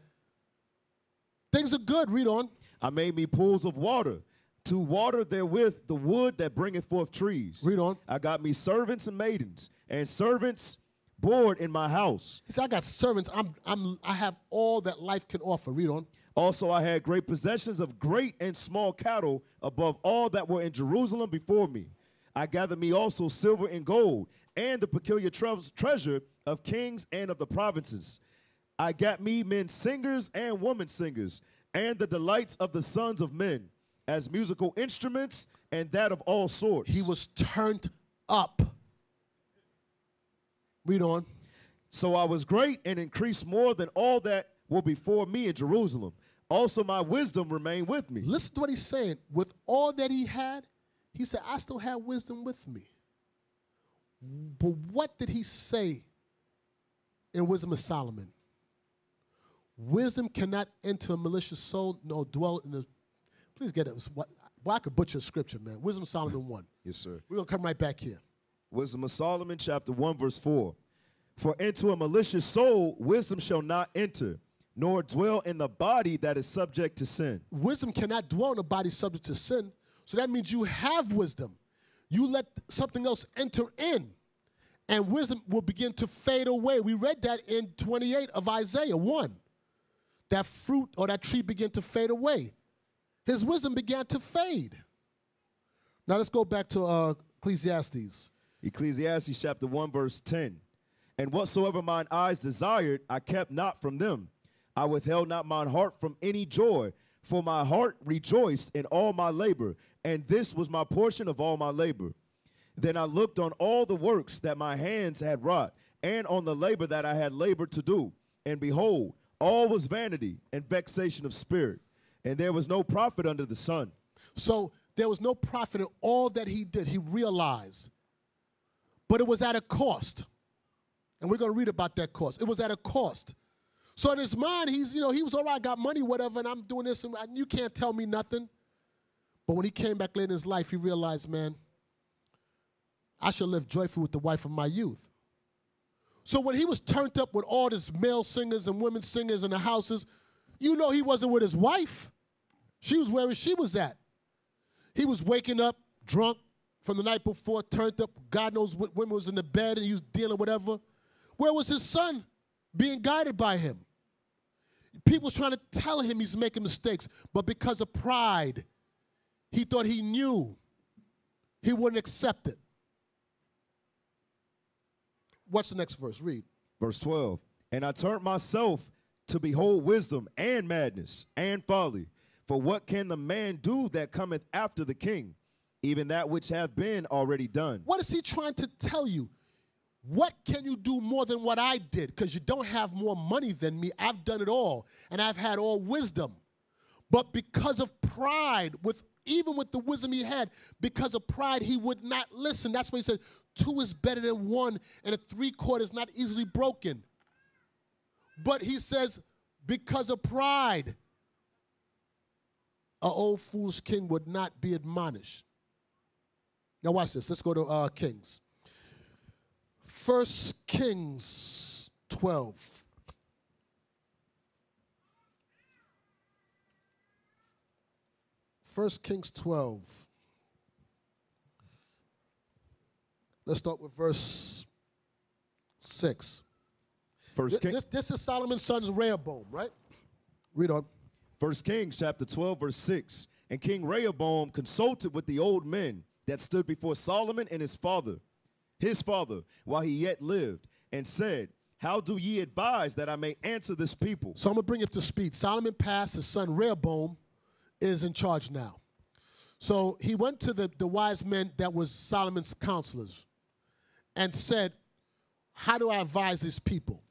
[SPEAKER 1] Things are good. Read on.
[SPEAKER 2] I made me pools of water to water therewith the wood that bringeth forth trees.
[SPEAKER 1] Read on.
[SPEAKER 2] I got me servants and maidens, and servants board in my house.
[SPEAKER 1] He said, I got servants. I'm, I'm, I have all that life can offer. Read on.
[SPEAKER 2] Also, I had great possessions of great and small cattle above all that were in Jerusalem before me. I gathered me also silver and gold, and the peculiar tre- treasure of kings and of the provinces. I got me men singers and women singers, and the delights of the sons of men, as musical instruments, and that of all sorts.
[SPEAKER 1] He was turned up. Read on.
[SPEAKER 2] So I was great and increased more than all that were before me in Jerusalem. Also, my wisdom remained with me.
[SPEAKER 1] Listen to what he's saying. With all that he had, he said, I still have wisdom with me. But what did he say in Wisdom of Solomon? Wisdom cannot enter a malicious soul, nor dwell in the. Please get it. Well, I could butcher scripture, man. Wisdom of Solomon 1.
[SPEAKER 2] Yes, sir.
[SPEAKER 1] We're going to come right back here.
[SPEAKER 2] Wisdom of Solomon, chapter 1, verse 4. For into a malicious soul wisdom shall not enter, nor dwell in the body that is subject to sin.
[SPEAKER 1] Wisdom cannot dwell in a body subject to sin. So that means you have wisdom. You let something else enter in, and wisdom will begin to fade away. We read that in 28 of Isaiah 1. That fruit or that tree began to fade away. His wisdom began to fade. Now let's go back to uh, Ecclesiastes.
[SPEAKER 2] Ecclesiastes chapter 1, verse 10. And whatsoever mine eyes desired, I kept not from them. I withheld not mine heart from any joy, for my heart rejoiced in all my labor, and this was my portion of all my labor. Then I looked on all the works that my hands had wrought, and on the labor that I had labored to do. And behold, all was vanity and vexation of spirit, and there was no profit under the sun.
[SPEAKER 1] So there was no profit in all that he did. He realized. But it was at a cost. And we're going to read about that cost. It was at a cost. So in his mind, he's, you know, he was all right, I got money, whatever, and I'm doing this, and you can't tell me nothing. But when he came back later in his life, he realized, man, I should live joyful with the wife of my youth. So when he was turned up with all these male singers and women singers in the houses, you know he wasn't with his wife. She was where she was at. He was waking up drunk from the night before, turned up. God knows what women was in the bed and he was dealing whatever. Where was his son being guided by him? People trying to tell him he's making mistakes, but because of pride, he thought he knew. He wouldn't accept it. What's the next verse? Read.
[SPEAKER 2] Verse 12. And I turned myself to behold wisdom and madness and folly. For what can the man do that cometh after the king? Even that which hath been already done.
[SPEAKER 1] What is he trying to tell you? What can you do more than what I did? Because you don't have more money than me. I've done it all, and I've had all wisdom. But because of pride, with even with the wisdom he had, because of pride, he would not listen. That's why he said, two is better than one, and a three chord is not easily broken. But he says, because of pride, an old foolish king would not be admonished. Now watch this. Let's go to uh, Kings. First Kings 12. First Kings 12. Let's start with verse 6.
[SPEAKER 2] First, King,
[SPEAKER 1] This, this is Solomon's son's Rehoboam, right? Read on.
[SPEAKER 2] First Kings chapter 12, verse 6. And King Rehoboam consulted with the old men that stood before Solomon and his father, his father, while he yet lived, and said, How do ye advise that I may answer this people?
[SPEAKER 1] So I'm going to bring it to speed. Solomon passed, his son Rehoboam is in charge now. So he went to the, the wise men that was Solomon's counselors and said, How do I advise these people?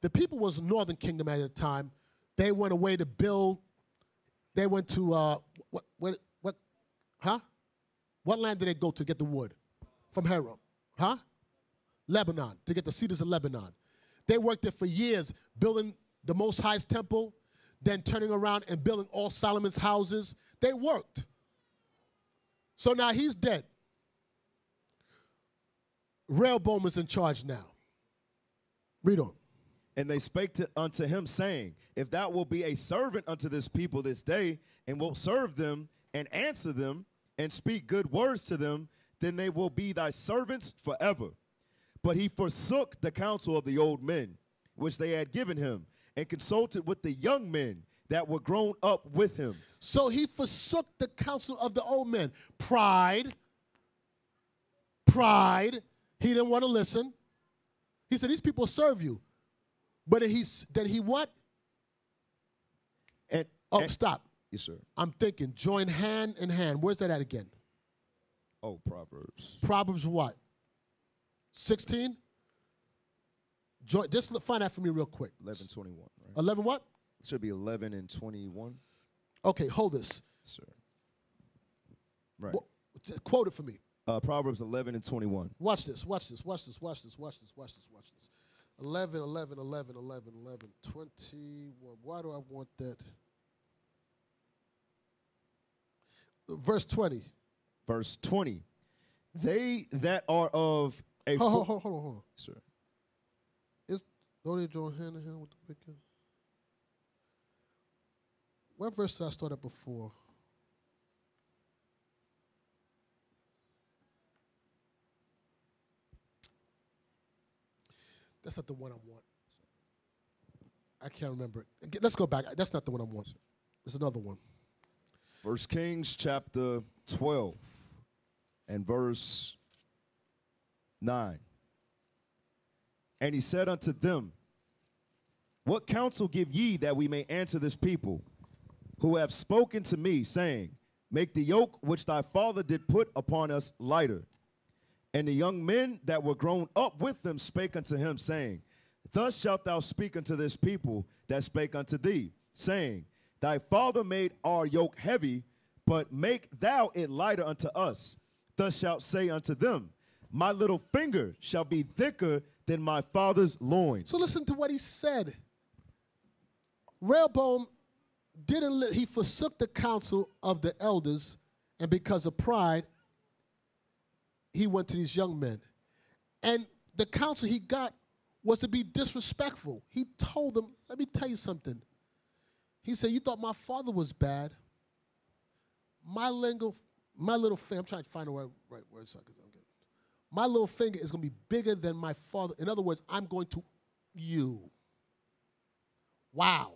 [SPEAKER 1] The people was northern kingdom at the time. They went away to build. They went to uh, what what what huh? What land did they go to get the wood? From Hiram. Huh? Lebanon, to get the cedars of Lebanon. They worked there for years, building the Most High's temple, then turning around and building all Solomon's houses. They worked. So now he's dead. Rehoboam is in charge now. Read on.
[SPEAKER 2] And they spake to, unto him, saying, If thou wilt be a servant unto this people this day, and wilt serve them, and answer them, and speak good words to them, then they will be thy servants forever. But he forsook the counsel of the old men, which they had given him, and consulted with the young men that were grown up with him.
[SPEAKER 1] So he forsook the counsel of the old men. Pride. Pride. He didn't want to listen. He said, These people serve you. But he's then he what?
[SPEAKER 2] And,
[SPEAKER 1] Oh,
[SPEAKER 2] and-
[SPEAKER 1] stop.
[SPEAKER 2] Yes, sir.
[SPEAKER 1] I'm thinking, join hand in hand. Where's that at again?
[SPEAKER 2] Oh, Proverbs.
[SPEAKER 1] Proverbs what? 16? Join, just look, find that for me real quick.
[SPEAKER 2] 11, 21, right?
[SPEAKER 1] 11 what?
[SPEAKER 2] It should be 11 and 21.
[SPEAKER 1] Okay, hold this.
[SPEAKER 2] Sir. Right.
[SPEAKER 1] Just Quote it for me.
[SPEAKER 2] Uh, Proverbs 11 and 21.
[SPEAKER 1] Watch this, watch this, watch this, watch this, watch this, watch this, watch this. 11, 11, 11, 11, 11, 21. Why do I want that? Verse 20.
[SPEAKER 2] Verse 20. They that are of a
[SPEAKER 1] Hold, hold, hold, hold on, hold on.
[SPEAKER 2] Sir.
[SPEAKER 1] Is, don't they join hand in hand with the wicked? What verse did I start at before? That's not the one I want. I can't remember it. Let's go back. That's not the one I want. There's another one.
[SPEAKER 2] First Kings chapter 12 and verse 9. And he said unto them, What counsel give ye that we may answer this people, who have spoken to me, saying, Make the yoke which thy father did put upon us lighter. And the young men that were grown up with them spake unto him, saying, Thus shalt thou speak unto this people that spake unto thee, saying, Thy father made our yoke heavy, but make thou it lighter unto us. Thus shalt say unto them, My little finger shall be thicker than my father's loins.
[SPEAKER 1] So listen to what he said. Rehoboam didn't he forsook the counsel of the elders, and because of pride, he went to these young men. And the counsel he got was to be disrespectful. He told them, let me tell you something. He said, You thought my father was bad. My lingo, my little finger, I'm trying to find the right, right word so. My little finger is going to be bigger than my father. In other words, I'm going to you. Wow.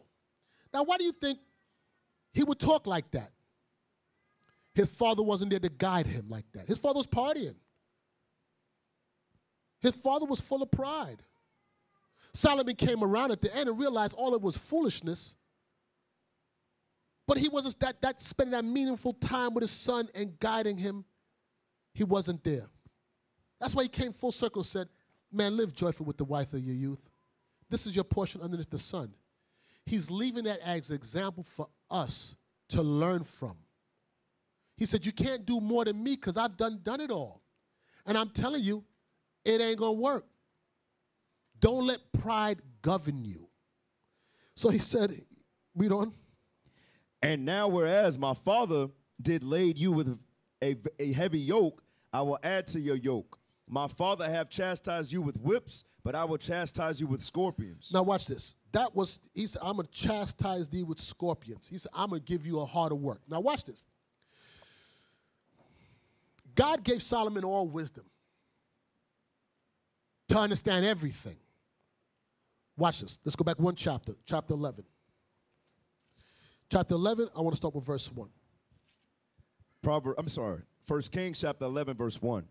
[SPEAKER 1] Now, why do you think he would talk like that? His father wasn't there to guide him like that. His father was partying. His father was full of pride. Solomon came around at the end and realized all it was foolishness. But he wasn't that, that spending that meaningful time with his son and guiding him. He wasn't there. That's why he came full circle and said, Man, live joyful with the wife of your youth. This is your portion underneath the sun. He's leaving that as an example for us to learn from. He said, You can't do more than me because I've done done it all. And I'm telling you, it ain't gonna work. Don't let pride govern you. So he said, read on.
[SPEAKER 2] And now, whereas my father did laid you with a, a heavy yoke, I will add to your yoke. My father have chastised you with whips, but I will chastise you with scorpions.
[SPEAKER 1] Now watch this. That was he said, I'm gonna chastise thee with scorpions. He said, I'm gonna give you a harder work. Now watch this. God gave Solomon all wisdom to understand everything. Watch this. Let's go back one chapter, chapter 11. Chapter 11, I want to start with verse 1.
[SPEAKER 2] Proverb, I'm sorry, First Kings chapter 11, verse 1.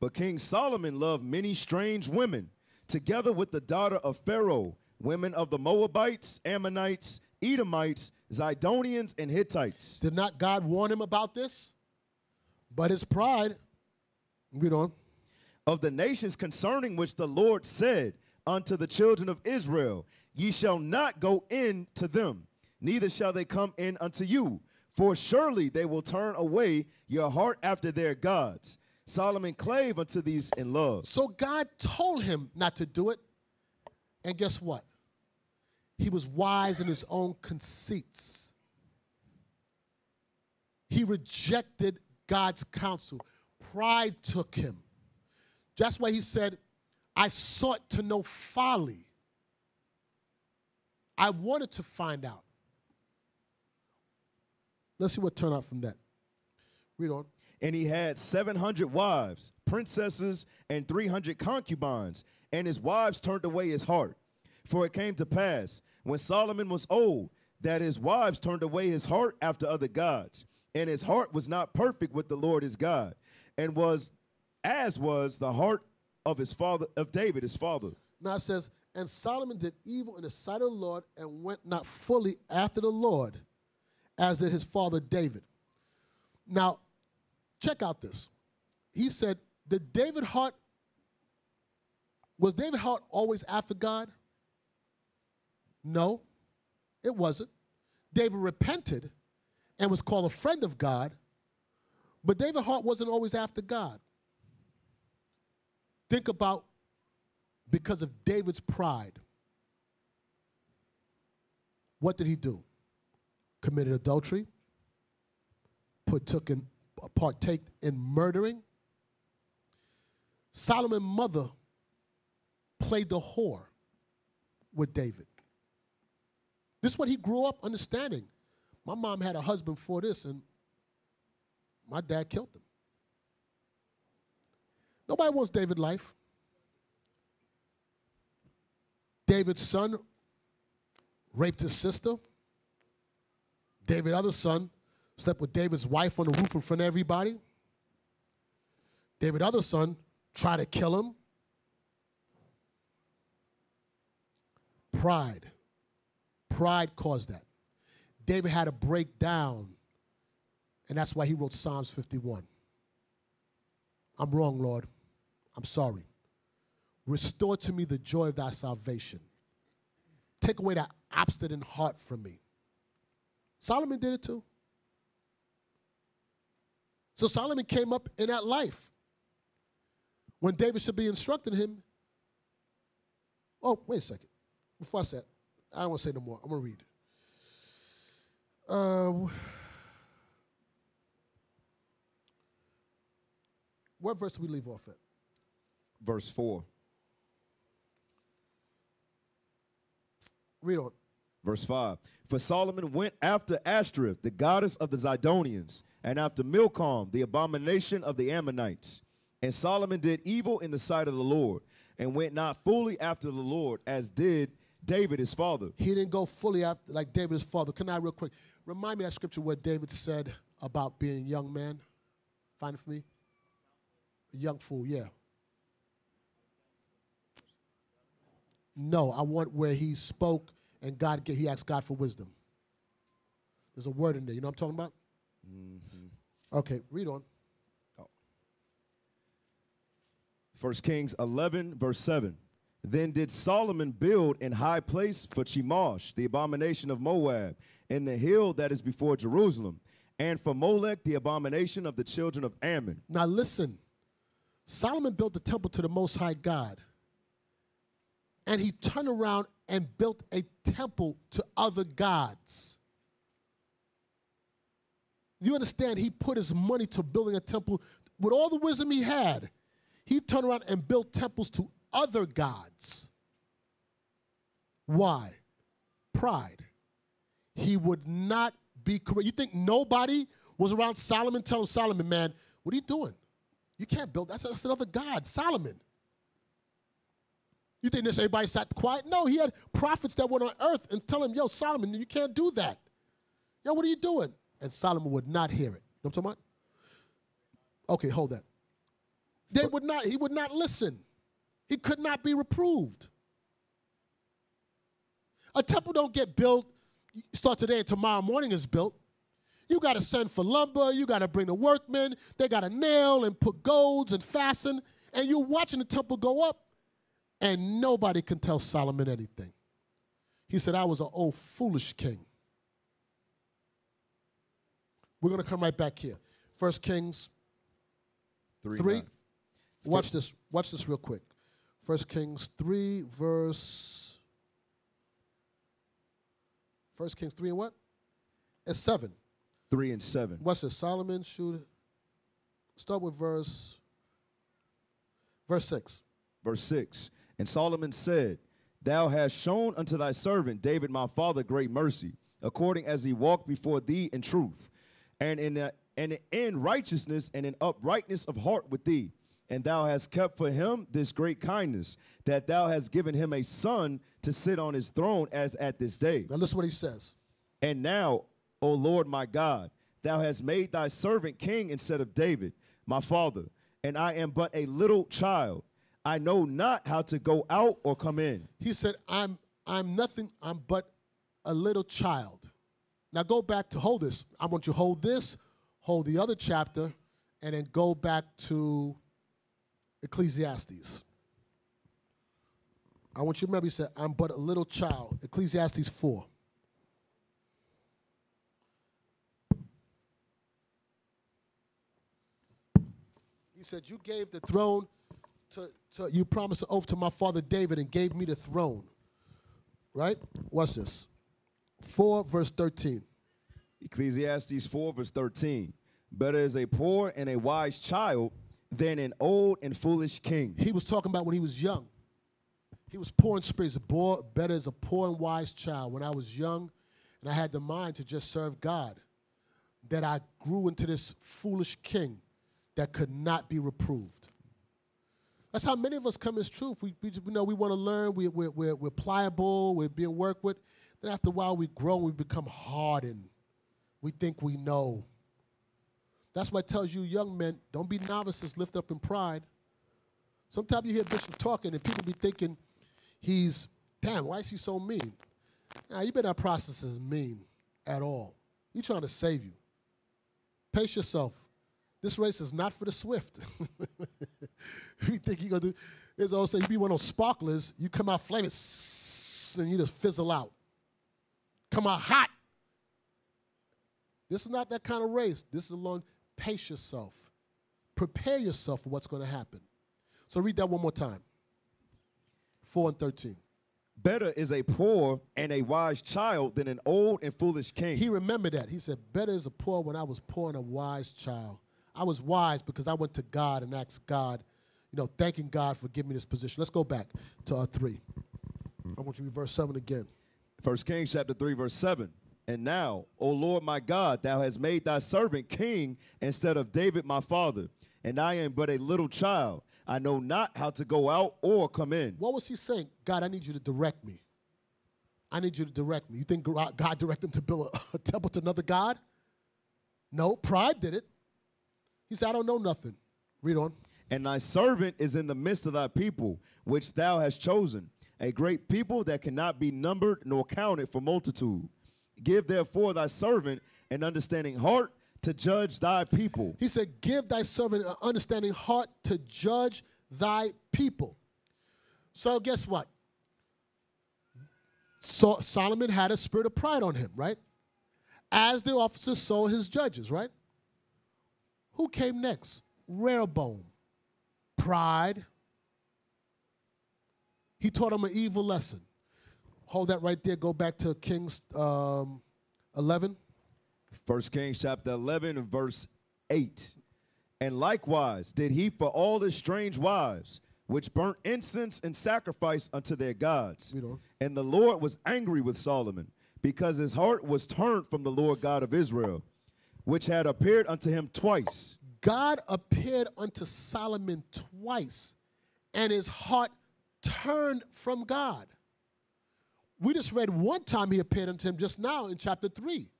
[SPEAKER 2] But King Solomon loved many strange women, together with the daughter of Pharaoh, women of the Moabites, Ammonites, Edomites, Zidonians, and Hittites.
[SPEAKER 1] Did not God warn him about this? But his pride, read on.
[SPEAKER 2] Of the nations concerning which the Lord said unto the children of Israel, Ye shall not go in to them, neither shall they come in unto you. For surely they will turn away your heart after their gods. Solomon clave unto these in love.
[SPEAKER 1] So God told him not to do it. And guess what? He was wise in his own conceits. He rejected God's counsel. Pride took him. That's why he said, I sought to know folly. I wanted to find out. Let's see what turned out from that. Read on.
[SPEAKER 2] And he had 700 wives, princesses, and 300 concubines, and his wives turned away his heart. For it came to pass, when Solomon was old, that his wives turned away his heart after other gods, and his heart was not perfect with the Lord his God, and was as was the heart of his father of David his father.
[SPEAKER 1] Now it says, and Solomon did evil in the sight of the Lord and went not fully after the Lord, as did his father David. Now, check out this. He said, Did David heart, was David heart always after God? No, it wasn't. David repented and was called a friend of God, but David heart wasn't always after God. Think about because of David's pride. What did he do? Committed adultery, partook in, partake in murdering. Solomon's mother played the whore with David. This is what he grew up understanding. My mom had a husband for this, and my dad killed him. Nobody wants David life. David's son raped his sister. David's other son slept with David's wife on the roof in front of everybody. David's other son tried to kill him. Pride. Pride caused that. David had to break down, and that's why he wrote Psalms 51. I'm wrong, Lord. I'm sorry. Restore to me the joy of thy salvation. Take away that obstinate heart from me. Solomon did it too. So Solomon came up in that life. When David should be instructing him. Oh, wait a second. Before I said, I don't want to say no more. I'm going to read. Uh, what verse do we leave off at?
[SPEAKER 2] Verse 4.
[SPEAKER 1] Read on.
[SPEAKER 2] Verse 5 For Solomon went after Ashtoreth, the goddess of the Zidonians, and after Milcom, the abomination of the Ammonites. And Solomon did evil in the sight of the Lord, and went not fully after the Lord, as did David his father.
[SPEAKER 1] He didn't go fully after like David his father. Can I real quick remind me that scripture where David said about being a young man? Find it for me. A young fool, yeah. No, I want where he spoke and God gave, he asked God for wisdom. There's a word in there. You know what I'm talking about? Mm-hmm. Okay, read on.
[SPEAKER 2] 1 Kings 11, verse 7. Then did Solomon build in high place for Chemosh, the abomination of Moab, in the hill that is before Jerusalem, and for Molech, the abomination of the children of Ammon.
[SPEAKER 1] Now listen, Solomon built the temple to the Most High God, and he turned around and built a temple to other gods. You understand? He put his money to building a temple with all the wisdom he had. He turned around and built temples to other gods. Why? Pride. He would not be correct. You think nobody was around Solomon telling Solomon, man, what are you doing? You can't build that's, that's another god, Solomon. You think this everybody sat quiet? No, he had prophets that went on earth and tell him, yo, Solomon, you can't do that. Yo, what are you doing? And Solomon would not hear it. You know what I'm talking about? Okay, hold that. They would not, he would not listen. He could not be reproved. A temple don't get built, start today and tomorrow morning is built. You got to send for lumber, you got to bring the workmen, they got to nail and put golds and fasten, and you're watching the temple go up, and nobody can tell Solomon anything. He said, I was an old foolish king. We're going to come right back here. First Kings
[SPEAKER 2] 3.
[SPEAKER 1] 3. Watch this. Watch this real quick. First Kings 3, verse. First Kings 3 and what? It's 7.
[SPEAKER 2] 3 and 7.
[SPEAKER 1] What's this. Solomon shoot. Start with verse. Verse 6.
[SPEAKER 2] Verse 6 And Solomon said, Thou hast shown unto thy servant David my father great mercy, according as he walked before thee in truth, and in, uh, and in righteousness and in uprightness of heart with thee. And thou hast kept for him this great kindness, that thou hast given him a son to sit on his throne as at this day.
[SPEAKER 1] Now listen what he says.
[SPEAKER 2] And now, O Lord my God, thou hast made thy servant king instead of David, my father, and I am but a little child. I know not how to go out or come in.
[SPEAKER 1] He said, I'm I'm nothing, I'm but a little child. Now go back to hold this. I want you to hold this, hold the other chapter, and then go back to Ecclesiastes. I want you to remember he said, I'm but a little child. Ecclesiastes 4. He said, You gave the throne to, to you promised an oath to my father David and gave me the throne. Right? Watch this. 4 verse 13.
[SPEAKER 2] Ecclesiastes 4, verse 13. Better is a poor and a wise child than an old and foolish king.
[SPEAKER 1] He was talking about when he was young. He was poor in spirit. Boy, better as a poor and wise child. When I was young and I had the mind to just serve God, that I grew into this foolish king that could not be reproved. That's how many of us come as truth. We, we, you know, we want to learn. We, we're, we're, we're pliable. We're being worked with. Then after a while, we grow. We become hardened. We think we know. That's why it tells you, young men, don't be novices, lift up in pride. Sometimes you hear Bishop talking and people be thinking he's, damn, why is he so mean? Nah, you better not process as mean at all. He's trying to save you. Pace yourself. This race is not for the swift. you think you're gonna do it's also you be one of those sparklers, you come out flaming and you just fizzle out. Come out hot. This is not that kind of race. This is a long pace yourself, prepare yourself for what's going to happen. So read that one more time. 4 and 13.
[SPEAKER 2] Better is a poor and a wise child than an old and foolish king.
[SPEAKER 1] He remembered that. He said, Better is a poor when I was poor and a wise child. I was wise because I went to God and asked God, you know, thanking God for giving me this position. Let's go back to our 3. I want you to read verse 7 again.
[SPEAKER 2] First Kings chapter 3, verse 7. And now, O Lord my God, thou hast made thy servant king instead of David my father, and I am but a little child. I know not how to go out or come in.
[SPEAKER 1] What was he saying? God, I need you to direct me. I need you to direct me. You think God directed him to build a, a temple to another God? No, pride did it. He said, I don't know nothing. Read on.
[SPEAKER 2] And thy servant is in the midst of thy people, which thou hast chosen, a great people that cannot be numbered nor counted for multitude. Give therefore thy servant an understanding heart to judge thy people.
[SPEAKER 1] He said, Give thy servant an understanding heart to judge thy people. So, guess what? So, Solomon had a spirit of pride on him, right? As the officers saw his judges, right? Who came next? Rehoboam. Pride. He taught him an evil lesson. Hold that right there. Go back to Kings um, 11.
[SPEAKER 2] First Kings chapter 11 verse 8. And likewise did he for all his strange wives, which burnt incense and sacrifice unto their gods. And the Lord was angry with Solomon, because his heart was turned from the Lord God of Israel, which had appeared unto him twice.
[SPEAKER 1] God appeared unto Solomon twice, and his heart turned from God. We just read one time he appeared unto him just now in chapter 3.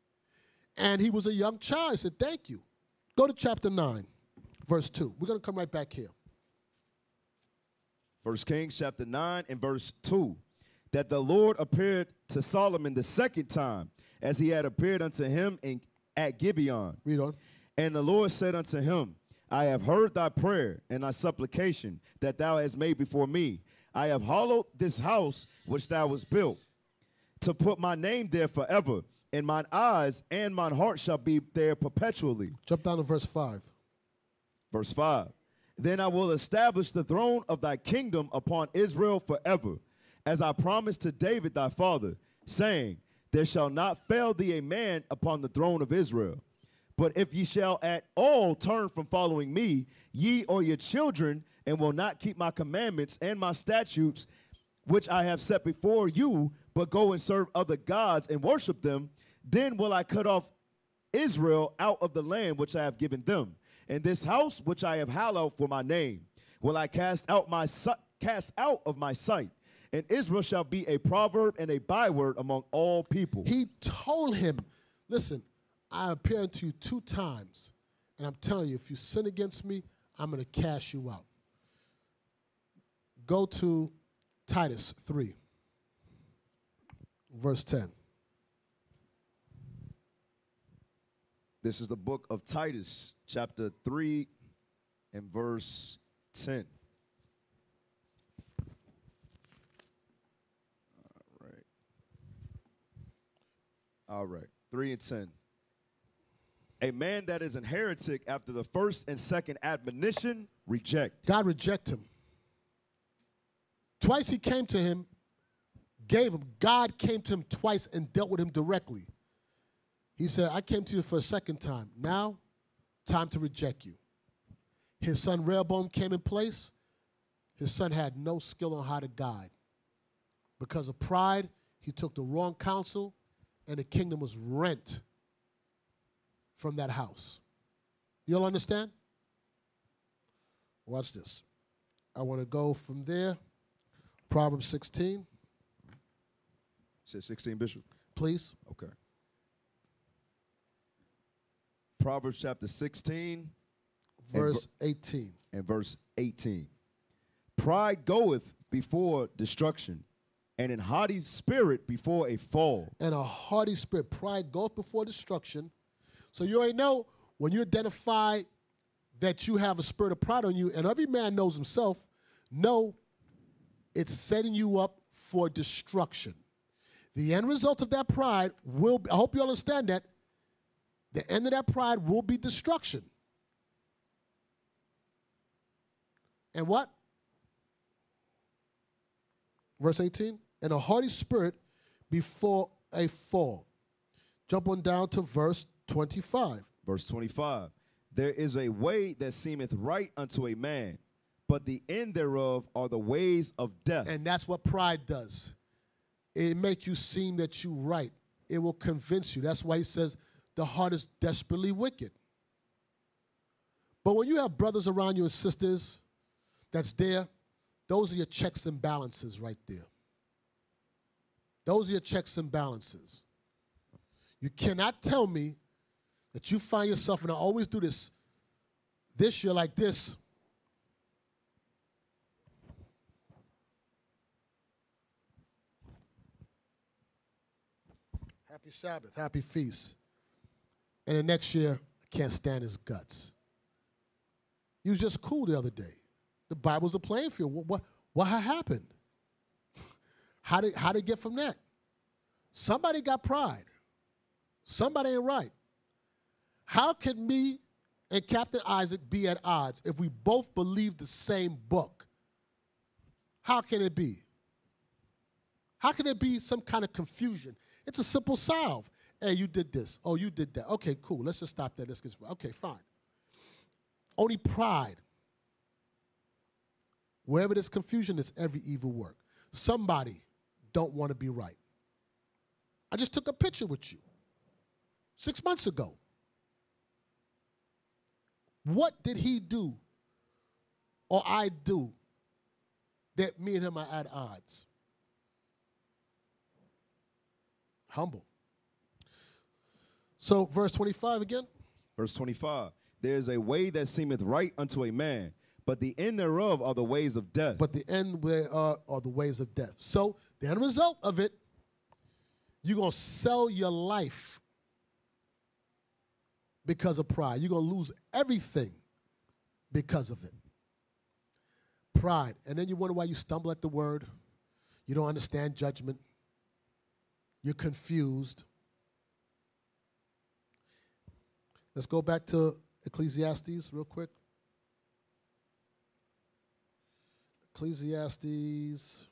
[SPEAKER 1] And he was a young child. He said, Thank you. Go to chapter 9, verse 2. We're going to come right back here.
[SPEAKER 2] First Kings chapter 9 and verse 2. That the Lord appeared to Solomon the second time, as he had appeared unto him in, at Gibeon.
[SPEAKER 1] Read on.
[SPEAKER 2] And the Lord said unto him, I have heard thy prayer and thy supplication that thou hast made before me. I have hollowed this house which thou hast built, to put my name there forever, and mine eyes and mine heart shall be there perpetually.
[SPEAKER 1] Jump down to verse 5.
[SPEAKER 2] Verse 5 Then I will establish the throne of thy kingdom upon Israel forever, as I promised to David thy father, saying, There shall not fail thee a man upon the throne of Israel. But if ye shall at all turn from following me, ye or your children, and will not keep my commandments and my statutes, which I have set before you, but go and serve other gods and worship them, then will I cut off Israel out of the land which I have given them, and this house which I have hallowed for my name, will I cast out my cast out of my sight, and Israel shall be a proverb and a byword among all people.
[SPEAKER 1] He told him, Listen, I appeared to you two times, and I'm telling you, if you sin against me, I'm going to cast you out. Go to Titus 3, verse 10.
[SPEAKER 2] This is the book of Titus, chapter 3 and verse 10. All right. All right. 3 and 10. A man that is an heretic after the first and second admonition, reject.
[SPEAKER 1] God reject him. Twice he came to him, gave him. God came to him twice and dealt with him directly. He said, I came to you for a second time. Now, time to reject you. His son Rehoboam came in place. His son had no skill on how to guide. Because of pride, he took the wrong counsel, and the kingdom was rent from that house. You all understand? Watch this. I want to go from there. Proverbs 16,
[SPEAKER 2] Says 16, Bishop.
[SPEAKER 1] please.
[SPEAKER 2] Okay. Proverbs chapter 16 And
[SPEAKER 1] Verse 18.
[SPEAKER 2] and verse 18. Pride goeth before destruction, and an haughty spirit before a fall.
[SPEAKER 1] And a haughty spirit. Pride goes before destruction. So you already know when you identify that you have a spirit of pride on you, and every man knows himself, know it's setting you up for destruction. The end result of that pride will, I hope you understand that, the end of that pride will be destruction. And what? Verse 18, and a haughty spirit before a fall. Jump on down to verse 25.
[SPEAKER 2] Verse 25. There is a way that seemeth right unto a man, but the end thereof are the ways of death.
[SPEAKER 1] And that's what pride does. It make you seem that you're right. It will convince you. That's why he says the heart is desperately wicked. But when you have brothers around you and sisters that's there, those are your checks and balances right there. Those are your checks and balances. You cannot tell me that you find yourself, and I always do this, this year like this. Happy Sabbath, happy feast. And the next year, I can't stand his guts. He was just cool the other day. The Bible's the playing field. What, what, what happened? How did, how did it get from that? Somebody got pride. Somebody ain't right. How can me and Captain Isaac be at odds if we both believe the same book? How can it be? How can there be some kind of confusion? It's a simple solve. Hey, you did this. Oh, you did that. Okay, cool. Let's just stop there. Let's get okay, fine. Only pride. Wherever there's confusion, there's every evil work. Somebody don't want to be right. I just took a picture with you six months ago. What did he do or I do that me and him are at odds? Humble. So, verse 25 again.
[SPEAKER 2] Verse 25 There is a way that seemeth right unto a man, but the end thereof are the ways of death.
[SPEAKER 1] But the end where are, are the ways of death. So, the end result of it, you're going to sell your life because of pride. You're going to lose everything because of it. Pride. And then you wonder why you stumble at the word. You don't understand judgment. You're confused. Let's go back to Ecclesiastes real quick. Ecclesiastes.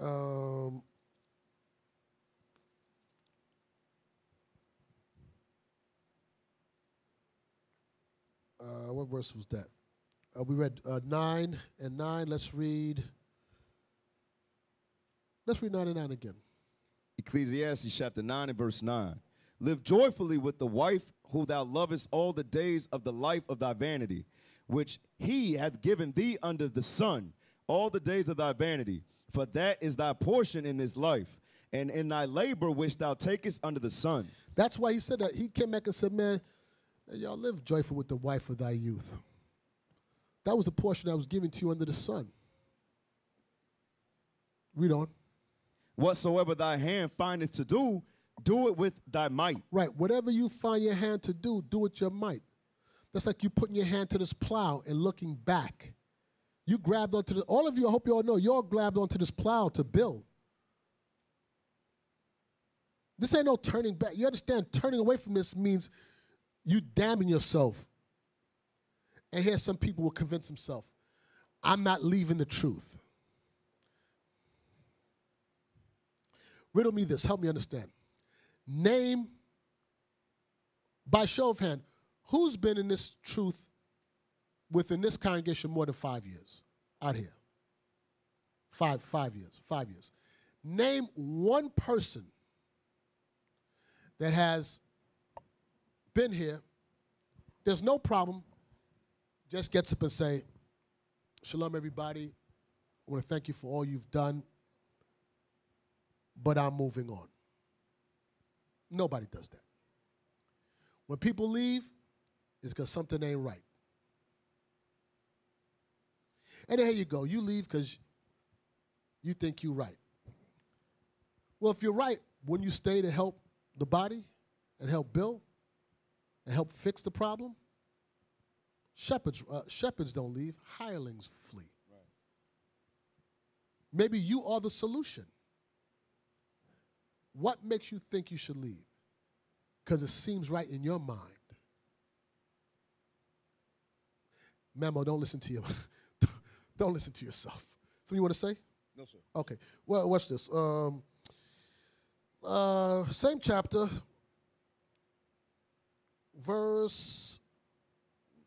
[SPEAKER 1] Um, uh, what verse was that? Uh, we read uh, 9 and 9. Let's read. Let's read 9 and 9 again.
[SPEAKER 2] Ecclesiastes chapter 9 and verse 9. Live joyfully with the wife who thou lovest all the days of the life of thy vanity, which he hath given thee under the sun, all the days of thy vanity. For that is thy portion in this life, and in thy labor which thou takest under the sun.
[SPEAKER 1] That's why he said that. He came back and said, Man, y'all live joyful with the wife of thy youth. That was the portion that was given to you under the sun. Read on.
[SPEAKER 2] Whatsoever thy hand findeth to do, do it with thy might.
[SPEAKER 1] Right. Whatever you find your hand to do, do with your might. That's like you putting your hand to this plow and looking back. You grabbed onto the, all of you, I hope you all know, you all grabbed onto this plow to build. This ain't no turning back. You understand, turning away from this means you damning yourself. And here some people will convince themselves, I'm not leaving the truth. Riddle me this, help me understand. Name, by show of hand, who's been in this truth within this congregation more than five years out here? Five, five years, five years. Name one person that has been here. There's no problem. Just gets up and say, Shalom, everybody. I want to thank you for all you've done, but I'm moving on. Nobody does that. When people leave, it's because something ain't right. And there you go. You leave because you think you're right. Well, if you're right, wouldn't you stay to help the body and help Bill and help fix the problem? Shepherds, uh, shepherds don't leave, hirelings flee. Right. Maybe you are the solution. What makes you think you should leave? Because it seems right in your mind. Memo, don't listen to you. don't listen to yourself. Something you want to say?
[SPEAKER 2] No, sir.
[SPEAKER 1] Okay. Well, watch this. Um, uh, same chapter, verse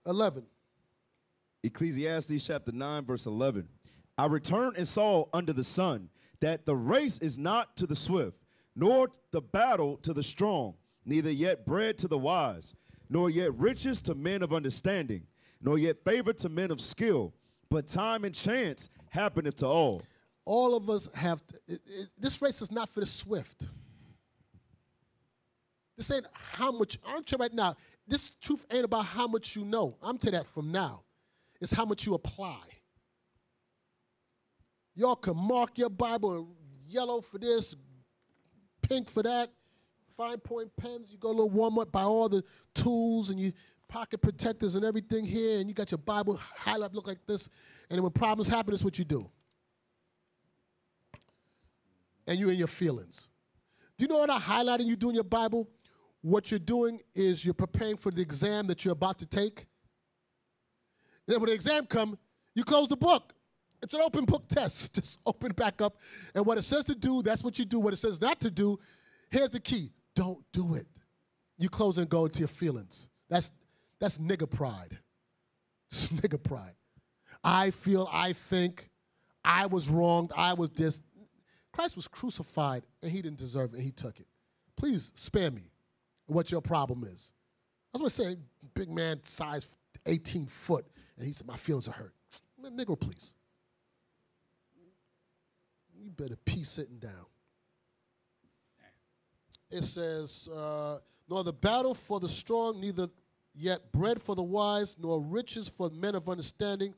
[SPEAKER 1] 11.
[SPEAKER 2] Ecclesiastes chapter 9, verse 11. I returned and saw under the sun that the race is not to the swift, nor the battle to the strong, neither yet bread to the wise, nor yet riches to men of understanding, nor yet favor to men of skill, but time and chance happeneth to all.
[SPEAKER 1] All of us have, to, it, it, this race is not for the swift. This ain't how much, aren't you right now? This truth ain't about how much you know. I'm to that from now. It's how much you apply. Y'all can mark your Bible yellow for this, pink for that, fine point pens. You go a little warm up, buy all the tools and you pocket protectors and everything here, and you got your Bible highlight look like this. And when problems happen, it's what you do. And you in your feelings. Do you know what I highlighting you do in your Bible? What you're doing is you're preparing for the exam that you're about to take. Then when the exam come, you close the book. It's an open book test. Just open back up. And what it says to do, that's what you do. What it says not to do, here's the key. Don't do it. You close and go into your feelings. That's that's nigger pride. It's nigger pride. I feel, I think, I was wronged, I was this. Christ was crucified and he didn't deserve it and he took it. Please spare me what your problem is. That's what I'm saying. Big man, size 18 foot, and he said, My feelings are hurt. Nigga, please. You better pee sitting down. It says, uh, Nor the battle for the strong, neither yet bread for the wise, nor riches for men of understanding,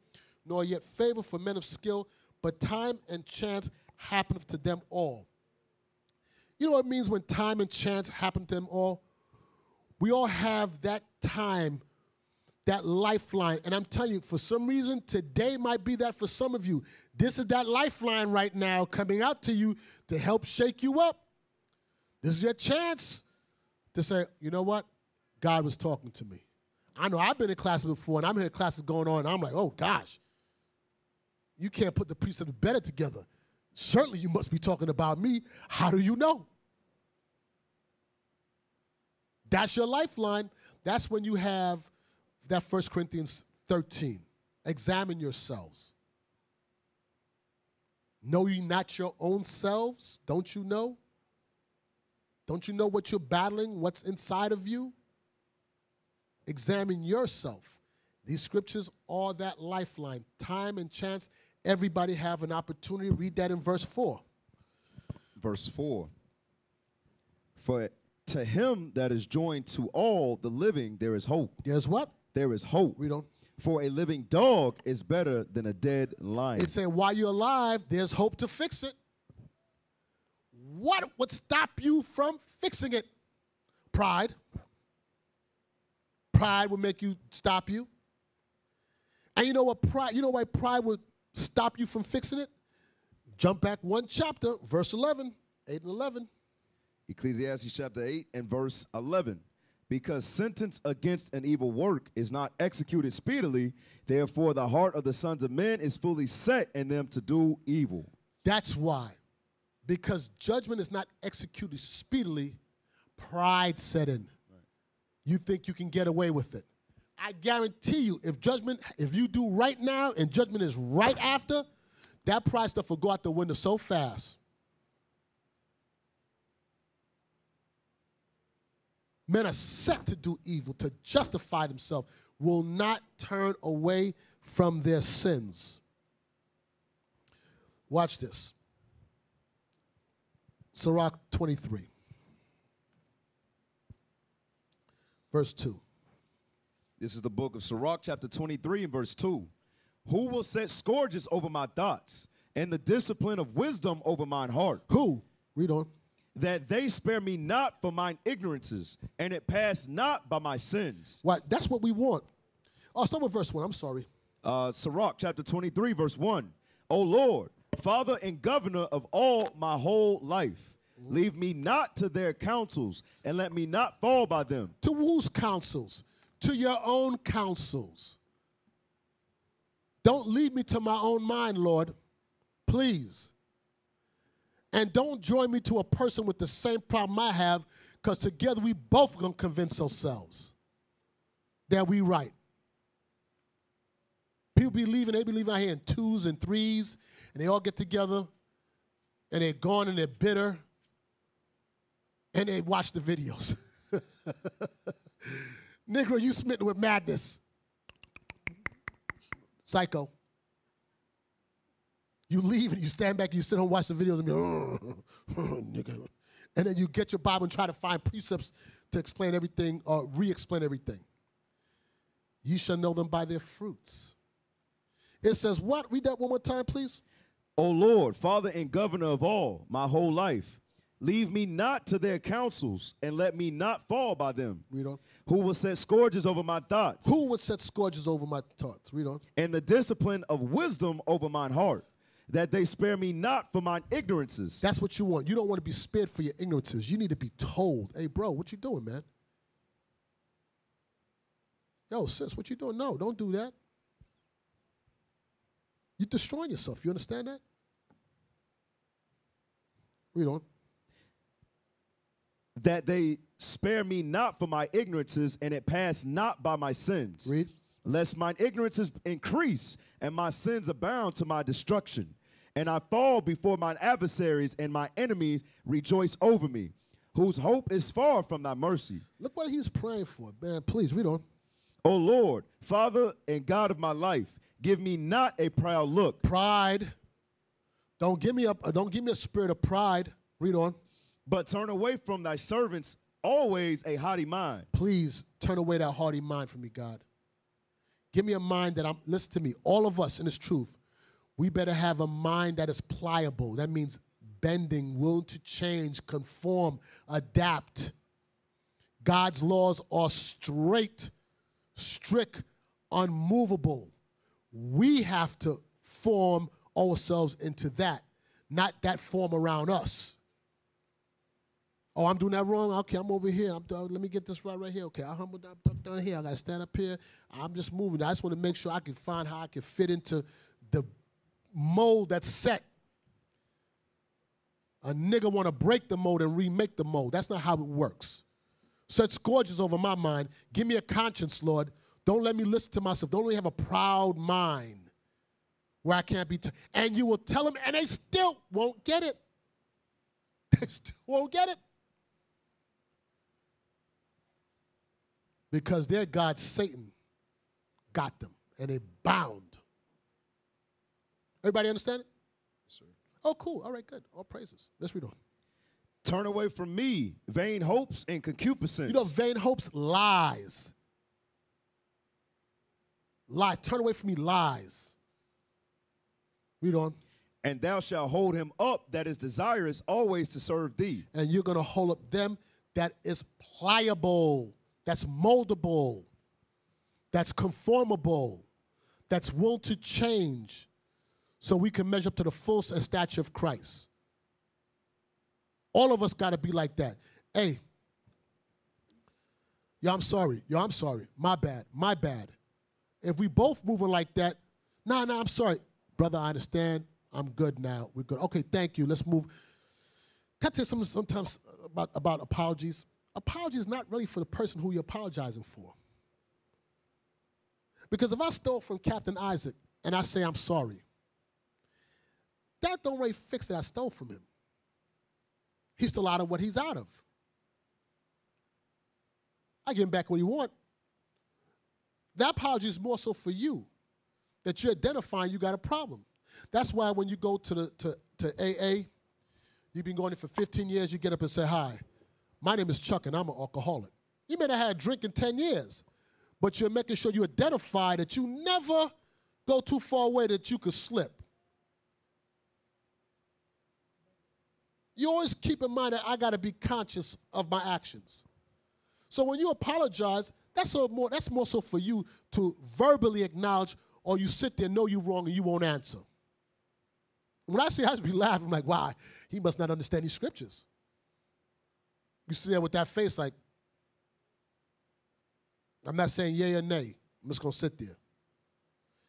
[SPEAKER 1] nor yet favor for men of skill, but time and chance happeneth to them all. You know what it means when time and chance happen to them all? We all have that time, that lifeline. And I'm telling you, for some reason, today might be that for some of you. This is that lifeline right now coming out to you to help shake you up. This is your chance to say, you know what? God was talking to me. I know I've been in classes before, and I'm hearing classes going on, and I'm like, oh gosh, you can't put the priest and the better together. Certainly, you must be talking about me. How do you know? That's your lifeline. That's when you have that 1 Corinthians 13. Examine yourselves. Know ye not your own selves? Don't you know? Don't you know what you're battling, what's inside of you? Examine yourself. These scriptures are that lifeline. Time and chance, everybody have an opportunity. Read that in verse 4.
[SPEAKER 2] Verse 4. For to him that is joined to all the living, there is hope.
[SPEAKER 1] There's what?
[SPEAKER 2] There is hope.
[SPEAKER 1] Read on.
[SPEAKER 2] For a living dog is better than a dead lion.
[SPEAKER 1] It's saying while you're alive, there's hope to fix it. What would stop you from fixing it? Pride. Pride would make you stop you. And you know what pride, you know why pride would stop you from fixing it? Jump back one chapter, verse 11, 8 and 11.
[SPEAKER 2] Ecclesiastes chapter 8 and verse 11. Because sentence against an evil work is not executed speedily, therefore the heart of the sons of men is fully set in them to do evil.
[SPEAKER 1] That's why. Because judgment is not executed speedily, pride set in. You think you can get away with it. I guarantee you, if judgment, if you do right now and judgment is right after, that pride stuff will go out the window so fast. Men are set to do evil, to justify themselves, will not turn away from their sins. Watch this. Sirach 23, verse 2.
[SPEAKER 2] This is the book of Sirach, chapter 23, and verse 2. Who will set scourges over my thoughts, and the discipline of wisdom over mine heart,
[SPEAKER 1] Who? Read on.
[SPEAKER 2] That they spare me not for mine ignorances, and it pass not by my sins?
[SPEAKER 1] What? That's what we want. I'll start with verse 1. I'm sorry.
[SPEAKER 2] Uh, Sirach, chapter 23, verse 1. O Lord, Father and governor of all my whole life, leave me not to their counsels, and let me not fall by them.
[SPEAKER 1] To whose counsels? To your own counsels. Don't lead me to my own mind, Lord. Please. And don't join me to a person with the same problem I have, because together we both are going to convince ourselves that we right. People be leaving, they be leaving out here in twos and threes, and they all get together, and they're gone and they're bitter, and they watch the videos. Negro, you smitten with madness. Psycho. You leave and you stand back, and you sit home, watch the videos, and be like, "Oh, nigga. And then you get your Bible and try to find precepts to explain everything uh, or re explain everything. You shall know them by their fruits. It says, what? Read that one more time, please.
[SPEAKER 2] O Lord, Father and Governor of all, my whole life, leave me not to their counsels, and let me not fall by them.
[SPEAKER 1] Read on.
[SPEAKER 2] Who will set scourges over my thoughts,
[SPEAKER 1] Who will set scourges over my thoughts? Read on.
[SPEAKER 2] and the discipline of wisdom over mine heart, that they spare me not for mine ignorances.
[SPEAKER 1] That's what you want. You don't want to be spared for your ignorances. You need to be told, hey, bro, what you doing, man? Yo, sis, what you doing? No, don't do that. You're destroying yourself. You understand that? Read on.
[SPEAKER 2] that they spare me not for my ignorances, and it pass not by my sins.
[SPEAKER 1] Read.
[SPEAKER 2] Lest mine ignorances increase, and my sins abound to my destruction. And I fall before mine adversaries, and my enemies rejoice over me, whose hope is far from thy mercy.
[SPEAKER 1] Look what he's praying for. Man, please read on.
[SPEAKER 2] O Lord, Father and God of my life, give me not a proud look,
[SPEAKER 1] Pride. Don't give me a don't give me a spirit of pride. Read on.
[SPEAKER 2] but turn away from thy servants always a haughty mind.
[SPEAKER 1] Please turn away that haughty mind from me, God. Give me a mind that I'm, listen to me, all of us in this truth, we better have a mind that is pliable. That means bending, willing to change, conform, adapt. God's laws are straight, strict, unmovable. We have to form ourselves into that, not that form around us. Oh, I'm doing that wrong. Okay, I'm over here. I'm done. Let me get this right right here. Okay, I humble down, duck down here. I gotta stand up here. I'm just moving. I just want to make sure I can find how I can fit into mold that's set. A nigga want to break the mold and remake the mold. That's not how it works. Such scourges over my mind. Give me a conscience, Lord. Don't let me listen to myself. Don't let me have a proud mind where I can't be. T- and you will tell them, and they still won't get it. They still won't get it. Because their God, Satan, got them and they bound. Everybody understand it?
[SPEAKER 2] Sir.
[SPEAKER 1] Oh, cool. All right, good. All praises. Let's read on.
[SPEAKER 2] Turn away from me vain hopes and concupiscence.
[SPEAKER 1] You know, vain hopes, lies. Lie. Turn away from me, lies. Read on.
[SPEAKER 2] and thou shalt hold him up that is desirous always to serve thee.
[SPEAKER 1] And you're going to hold up them that is pliable, that's moldable, that's conformable, that's willing to change so we can measure up to the full stature of Christ. All of us got to be like that. Hey, yo, I'm sorry. Yo, I'm sorry. My bad. My bad. If we both moving like that, nah, nah, I'm sorry. Brother, I understand. I'm good now. We're good. Okay, thank you. Let's move. Can I tell you sometimes about, about apologies? Apology is not really for the person who you're apologizing for. Because if I stole from Captain Isaac and I say I'm sorry, that don't really fix that I stole from him. He's still out of what he's out of. I give him back what he want. That apology is more so for you, that you're identifying you got a problem. That's why when you go to the to, to AA, you've been going there for 15 years, you get up and say, Hi, my name is Chuck and I'm an alcoholic. You may not have had a drink in 10 years, but you're making sure you identify that you never go too far away that you could slip. You always keep in mind that I got to be conscious of my actions. So when you apologize, that's more that's more so for you to verbally acknowledge, or you sit there know you're wrong and you won't answer. When I see I just be laughing, I'm like, why? he must not understand these scriptures. You sit there with that face like, I'm not saying yay or nay. I'm just gonna sit there.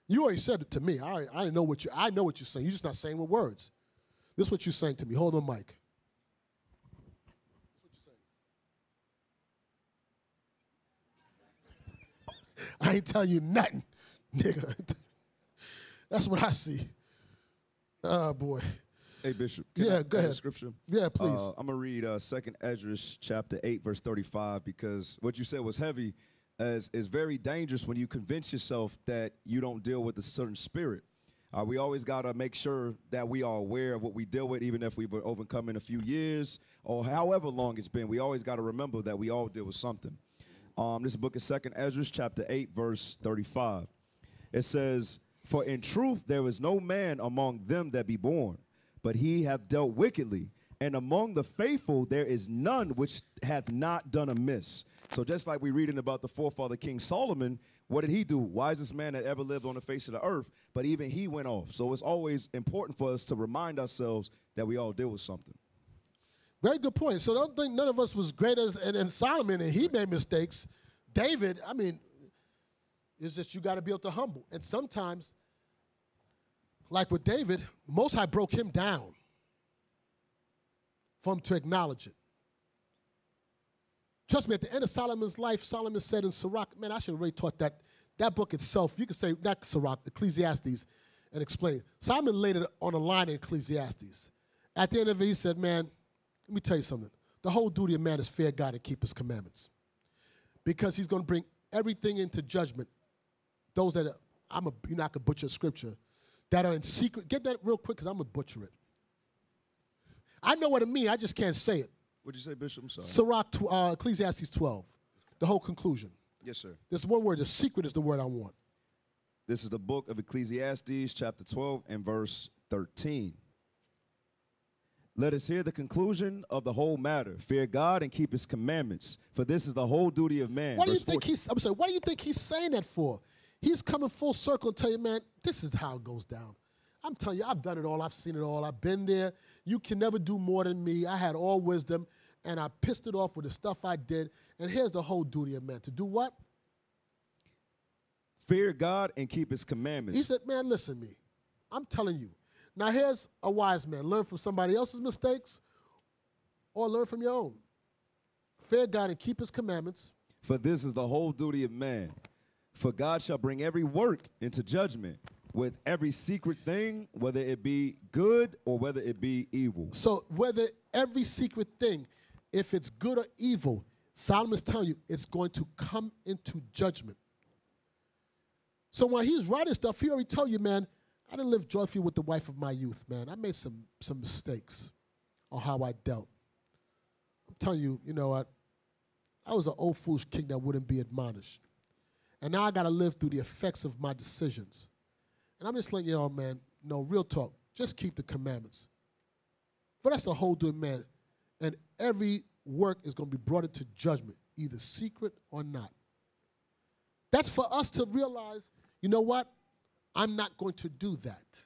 [SPEAKER 1] You already said it to me. I, I know what you I know what you're saying. You're just not saying with words. This is what you're saying to me. Hold on, mic. I ain't telling you nothing, nigga. That's what I see. Oh boy.
[SPEAKER 2] Hey Bishop.
[SPEAKER 1] Yeah,
[SPEAKER 2] I
[SPEAKER 1] go ahead.
[SPEAKER 2] Scripture.
[SPEAKER 1] Yeah, please.
[SPEAKER 2] Uh, I'm gonna read uh, Second Esdras chapter eight, verse thirty-five, because what you said was heavy, as is very dangerous when you convince yourself that you don't deal with a certain spirit. Uh, we always gotta make sure that we are aware of what we deal with, even if we've overcome in a few years or however long it's been. We always gotta remember that we all deal with something. Um, this book is Second Esdras chapter eight, verse thirty-five. It says, For in truth there is no man among them that be born, but he hath dealt wickedly, and among the faithful there is none which hath not done amiss. So just like we're reading about the forefather King Solomon, what did he do? Wisest man that ever lived on the face of the earth, but even he went off. So it's always important for us to remind ourselves that we all deal with something.
[SPEAKER 1] Very good point. So don't think none of us was great as and, and Solomon and he made mistakes. David, I mean, it's just you got to be able to humble. And sometimes, like with David, Most High broke him down for him to acknowledge it. Trust me, at the end of Solomon's life, Solomon said in Sirach, man, I should have really taught that. That book itself, you could say, not Sirach, Ecclesiastes, and explain. Solomon laid it on a line in Ecclesiastes. At the end of it, he said, man, let me tell you something. The whole duty of man is fear God and keep his commandments. Because he's going to bring everything into judgment. Those that are, I'm a, you're not going to butcher scripture, that are in secret. Get that real quick because I'm going to butcher it. I know what it means, I just can't say it.
[SPEAKER 2] What'd you say, Bishop? I'm sorry.
[SPEAKER 1] Sirach, uh, Ecclesiastes 12, the whole conclusion.
[SPEAKER 2] yes, sir.
[SPEAKER 1] There's one word, the secret is the word I want.
[SPEAKER 2] This is the book of Ecclesiastes, chapter 12, and verse 13. Let us hear the conclusion of the whole matter. Fear God and keep his commandments, for this is the whole duty of man.
[SPEAKER 1] What do you
[SPEAKER 2] Verse
[SPEAKER 1] think
[SPEAKER 2] 14.
[SPEAKER 1] he's, I'm sorry, what do you think he's saying that for? He's coming full circle and tell you, man, this is how it goes down. I'm telling you, I've done it all. I've seen it all. I've been there. You can never do more than me. I had all wisdom, and I pissed it off with the stuff I did. And here's the whole duty of man to do what?
[SPEAKER 2] Fear God and keep his commandments.
[SPEAKER 1] He said, man, listen to me. I'm telling you. Now, here's a wise man. Learn from somebody else's mistakes or learn from your own. Fear God and keep his commandments.
[SPEAKER 2] For this is the whole duty of man. For God shall bring every work into judgment with every secret thing, whether it be good or whether it be evil.
[SPEAKER 1] So whether every secret thing, if it's good or evil, Solomon's telling you it's going to come into judgment. So when he's writing stuff, he already told you, man, I didn't live joyfully with the wife of my youth, man. I made some some mistakes on how I dealt. I'm telling you, you know what? I was an old foolish king that wouldn't be admonished. And now I gotta live through the effects of my decisions. And I'm just letting you know, man, no, real talk. Just keep the commandments. For that's the whole doing man. And every work is going to be brought into judgment, either secret or not. That's for us to realize, you know what? I'm not going to do that.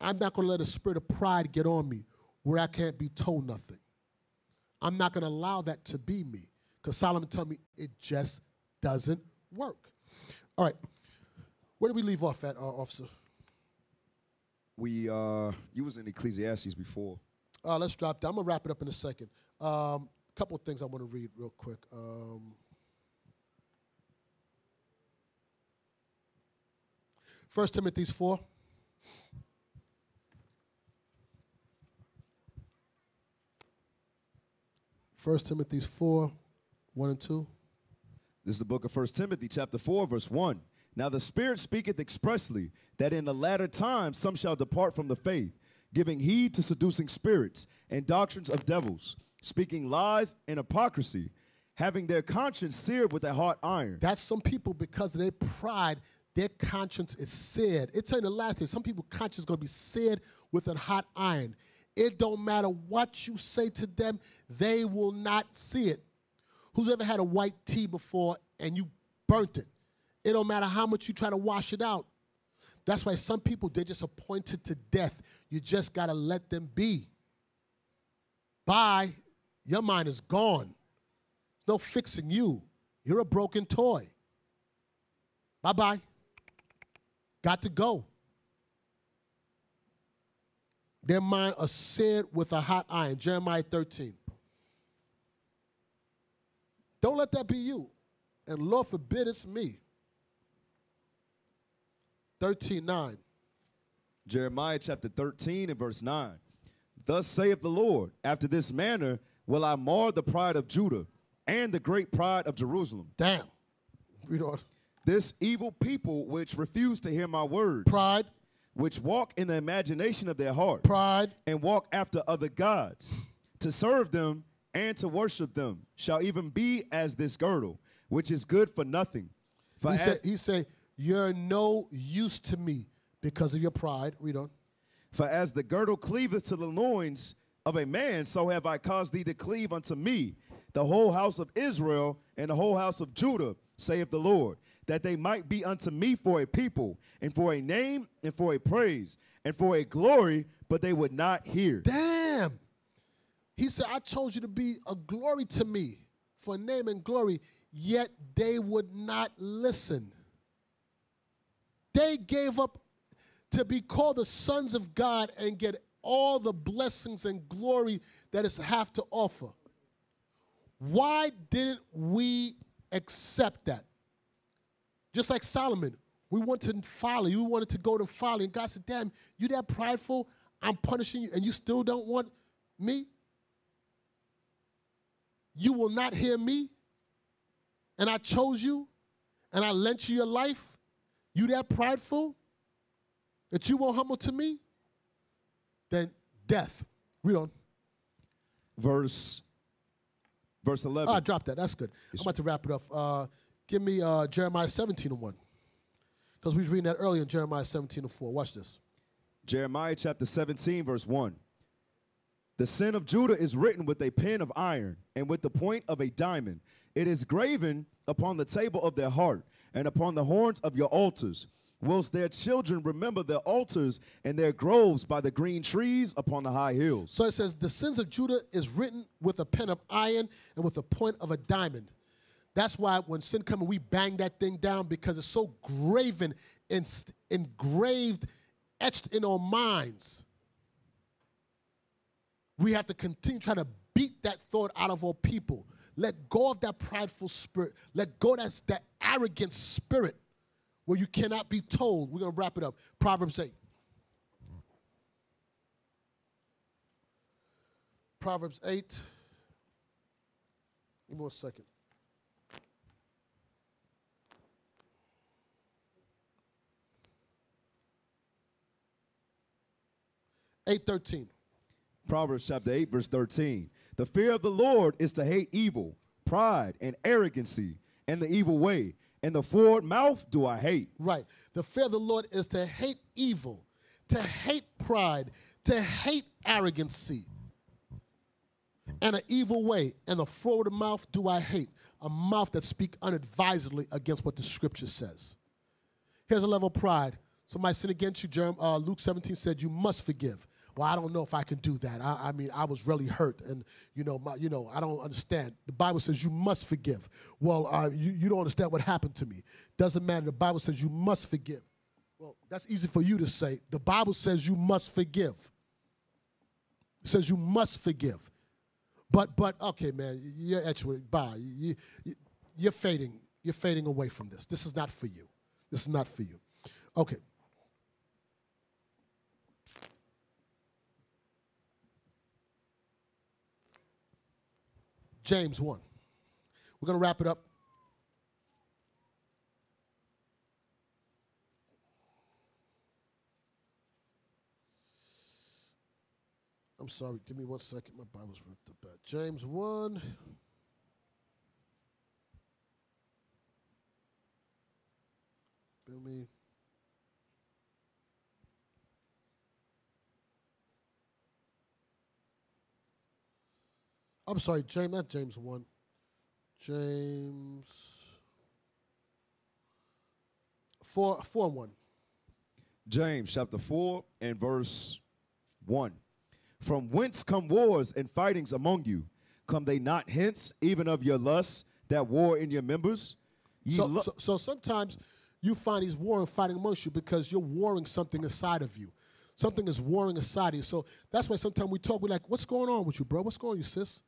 [SPEAKER 1] I'm not going to let a spirit of pride get on me where I can't be told nothing. I'm not going to allow that to be me. Because Solomon told me it just doesn't work. All right. Where did we leave off at, uh, officer?
[SPEAKER 2] We uh you was in Ecclesiastes before.
[SPEAKER 1] Uh, let's drop down. I'm gonna wrap it up in a second. A um, couple of things I want to read real quick. Um, First Timothy four. First Timothy four, one and two.
[SPEAKER 2] This is the book of First Timothy, chapter 4, verse 1. Now the Spirit speaketh expressly that in the latter times some shall depart from the faith, giving heed to seducing spirits and doctrines of devils, speaking lies and hypocrisy, having their conscience seared with a hot iron.
[SPEAKER 1] That's some people because of their pride, their conscience is seared. It's in the last day. Some people conscience is gonna be seared with a hot iron. It don't matter what you say to them, they will not see it. Who's ever had a white tee before and you burnt it? It don't matter how much you try to wash it out. That's why some people they're just appointed to death. You just gotta let them be. Bye. Your mind is gone. No fixing you. You're a broken toy. Bye bye. Got to go. Their mind are seared with a hot iron. Jeremiah 13. Don't let that be you. And Lord forbid it's me. 13 9.
[SPEAKER 2] Jeremiah chapter 13 and verse 9. Thus saith the Lord, after this manner will I mar the pride of Judah and the great pride of Jerusalem.
[SPEAKER 1] Damn. Read on.
[SPEAKER 2] This evil people which refuse to hear my words,
[SPEAKER 1] Pride,
[SPEAKER 2] which walk in the imagination of their heart,
[SPEAKER 1] pride,
[SPEAKER 2] and walk after other gods, to serve them and to worship them, shall even be as this girdle, which is good for nothing. For
[SPEAKER 1] He said, he said, You're no use to me because of your pride. Read on.
[SPEAKER 2] for as the girdle cleaveth to the loins of a man, so have I caused thee to cleave unto me, the whole house of Israel and the whole house of Judah, saith the Lord, that they might be unto me for a people, and for a name, and for a praise, and for a glory, but they would not hear.
[SPEAKER 1] Damn. He said, I chose you to be a glory to me for name and glory, yet they would not listen. They gave up to be called the sons of God and get all the blessings and glory that it have to offer. Why didn't we accept that? Just like Solomon, we wanted to folly. We wanted to go to folly. And God said, Damn, you that prideful, I'm punishing you, and you still don't want me? You will not hear me? And I chose you, and I lent you your life? You that prideful? That you won't humble to me? Then death. Read on.
[SPEAKER 2] Verse verse 11.
[SPEAKER 1] Ah, drop that. That's good. I'm about to wrap it up. Uh, give me uh, Jeremiah 17 and 1. Because we was reading that earlier in Jeremiah 17 and 4. Watch this.
[SPEAKER 2] Jeremiah chapter 17, verse 1. The sin of Judah is written with a pen of iron and with the point of a diamond. It is graven upon the table of their heart and upon the horns of your altars. Whilst their children remember their altars and their groves by the green trees upon the high hills.
[SPEAKER 1] So it says, The sins of Judah is written with a pen of iron and with a point of a diamond. That's why when sin comes, we bang that thing down because it's so graven and engraved, etched in our minds. We have to continue trying to beat that thought out of our people. Let go of that prideful spirit. Let go of that, that arrogant spirit where you cannot be told. We're going to wrap it up. Proverbs 8. Proverbs 8. Give me one second. Eight thirteen.
[SPEAKER 2] Proverbs chapter 8, verse 13. The fear of the Lord is to hate evil, pride, and arrogancy, and the evil way. And the forward mouth do I hate.
[SPEAKER 1] Right. The fear of the Lord is to hate evil, to hate pride, to hate arrogancy, and an evil way. And the forward mouth do I hate. A mouth that speak unadvisedly against what the scripture says. Here's a level of pride. Somebody sin against you. Uh, Luke 17 said you must forgive. Well, I don't know if I can do that. I, I mean, I was really hurt, and you know, my, you know, I don't understand. The Bible says you must forgive. Well, uh, you, you don't understand what happened to me. Doesn't matter. The Bible says you must forgive. Well, that's easy for you to say. The Bible says you must forgive. It says you must forgive. But but okay, man, you're actually bye. You, you, you're fading. You're fading away from this. This is not for you. This is not for you. Okay. James 1. We're going to wrap it up. I'm sorry, give me one second. My Bible's ripped up. James 1. Bill me. I'm sorry, James, not James 1. James 4, 4 1.
[SPEAKER 2] James chapter 4 and verse 1. From whence come wars and fightings among you? Come they not hence, even of your lusts that war in your members? Ye
[SPEAKER 1] So, so, so sometimes you find these warring fighting amongst you because you're warring something inside of you. Something is warring inside of you. So that's why sometimes we talk, we're like, what's going on with you, bro? What's going on, you sis?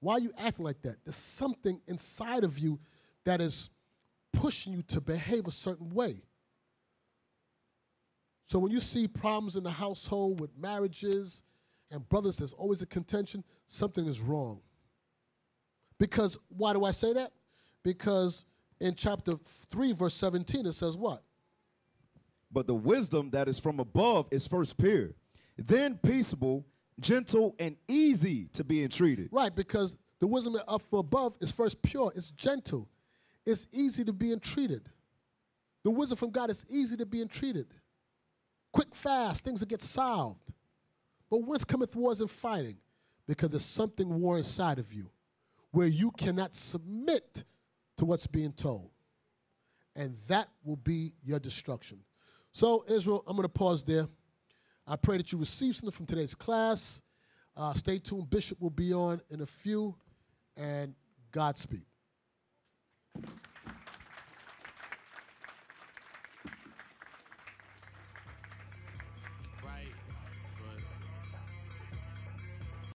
[SPEAKER 1] Why are you acting like that? There's something inside of you that is pushing you to behave a certain way. So when you see problems in the household with marriages and brothers, there's always a contention, something is wrong. Because why do I say that? Because in chapter 3, verse 17, it says what?
[SPEAKER 2] But the wisdom that is from above is first pure, then peaceable, gentle, and easy to be entreated.
[SPEAKER 1] Right, because the wisdom up from above is first pure, it's gentle, it's easy to be entreated. The wisdom from God is easy to be entreated. Quick, fast, things will get solved. But whence cometh wars and fighting? Because there's something war inside of you where you cannot submit to what's being told. And that will be your destruction. So, Israel, I'm going to pause there. I pray that you receive something from today's class. Uh, stay tuned. Bishop will be on in a few. And Godspeed.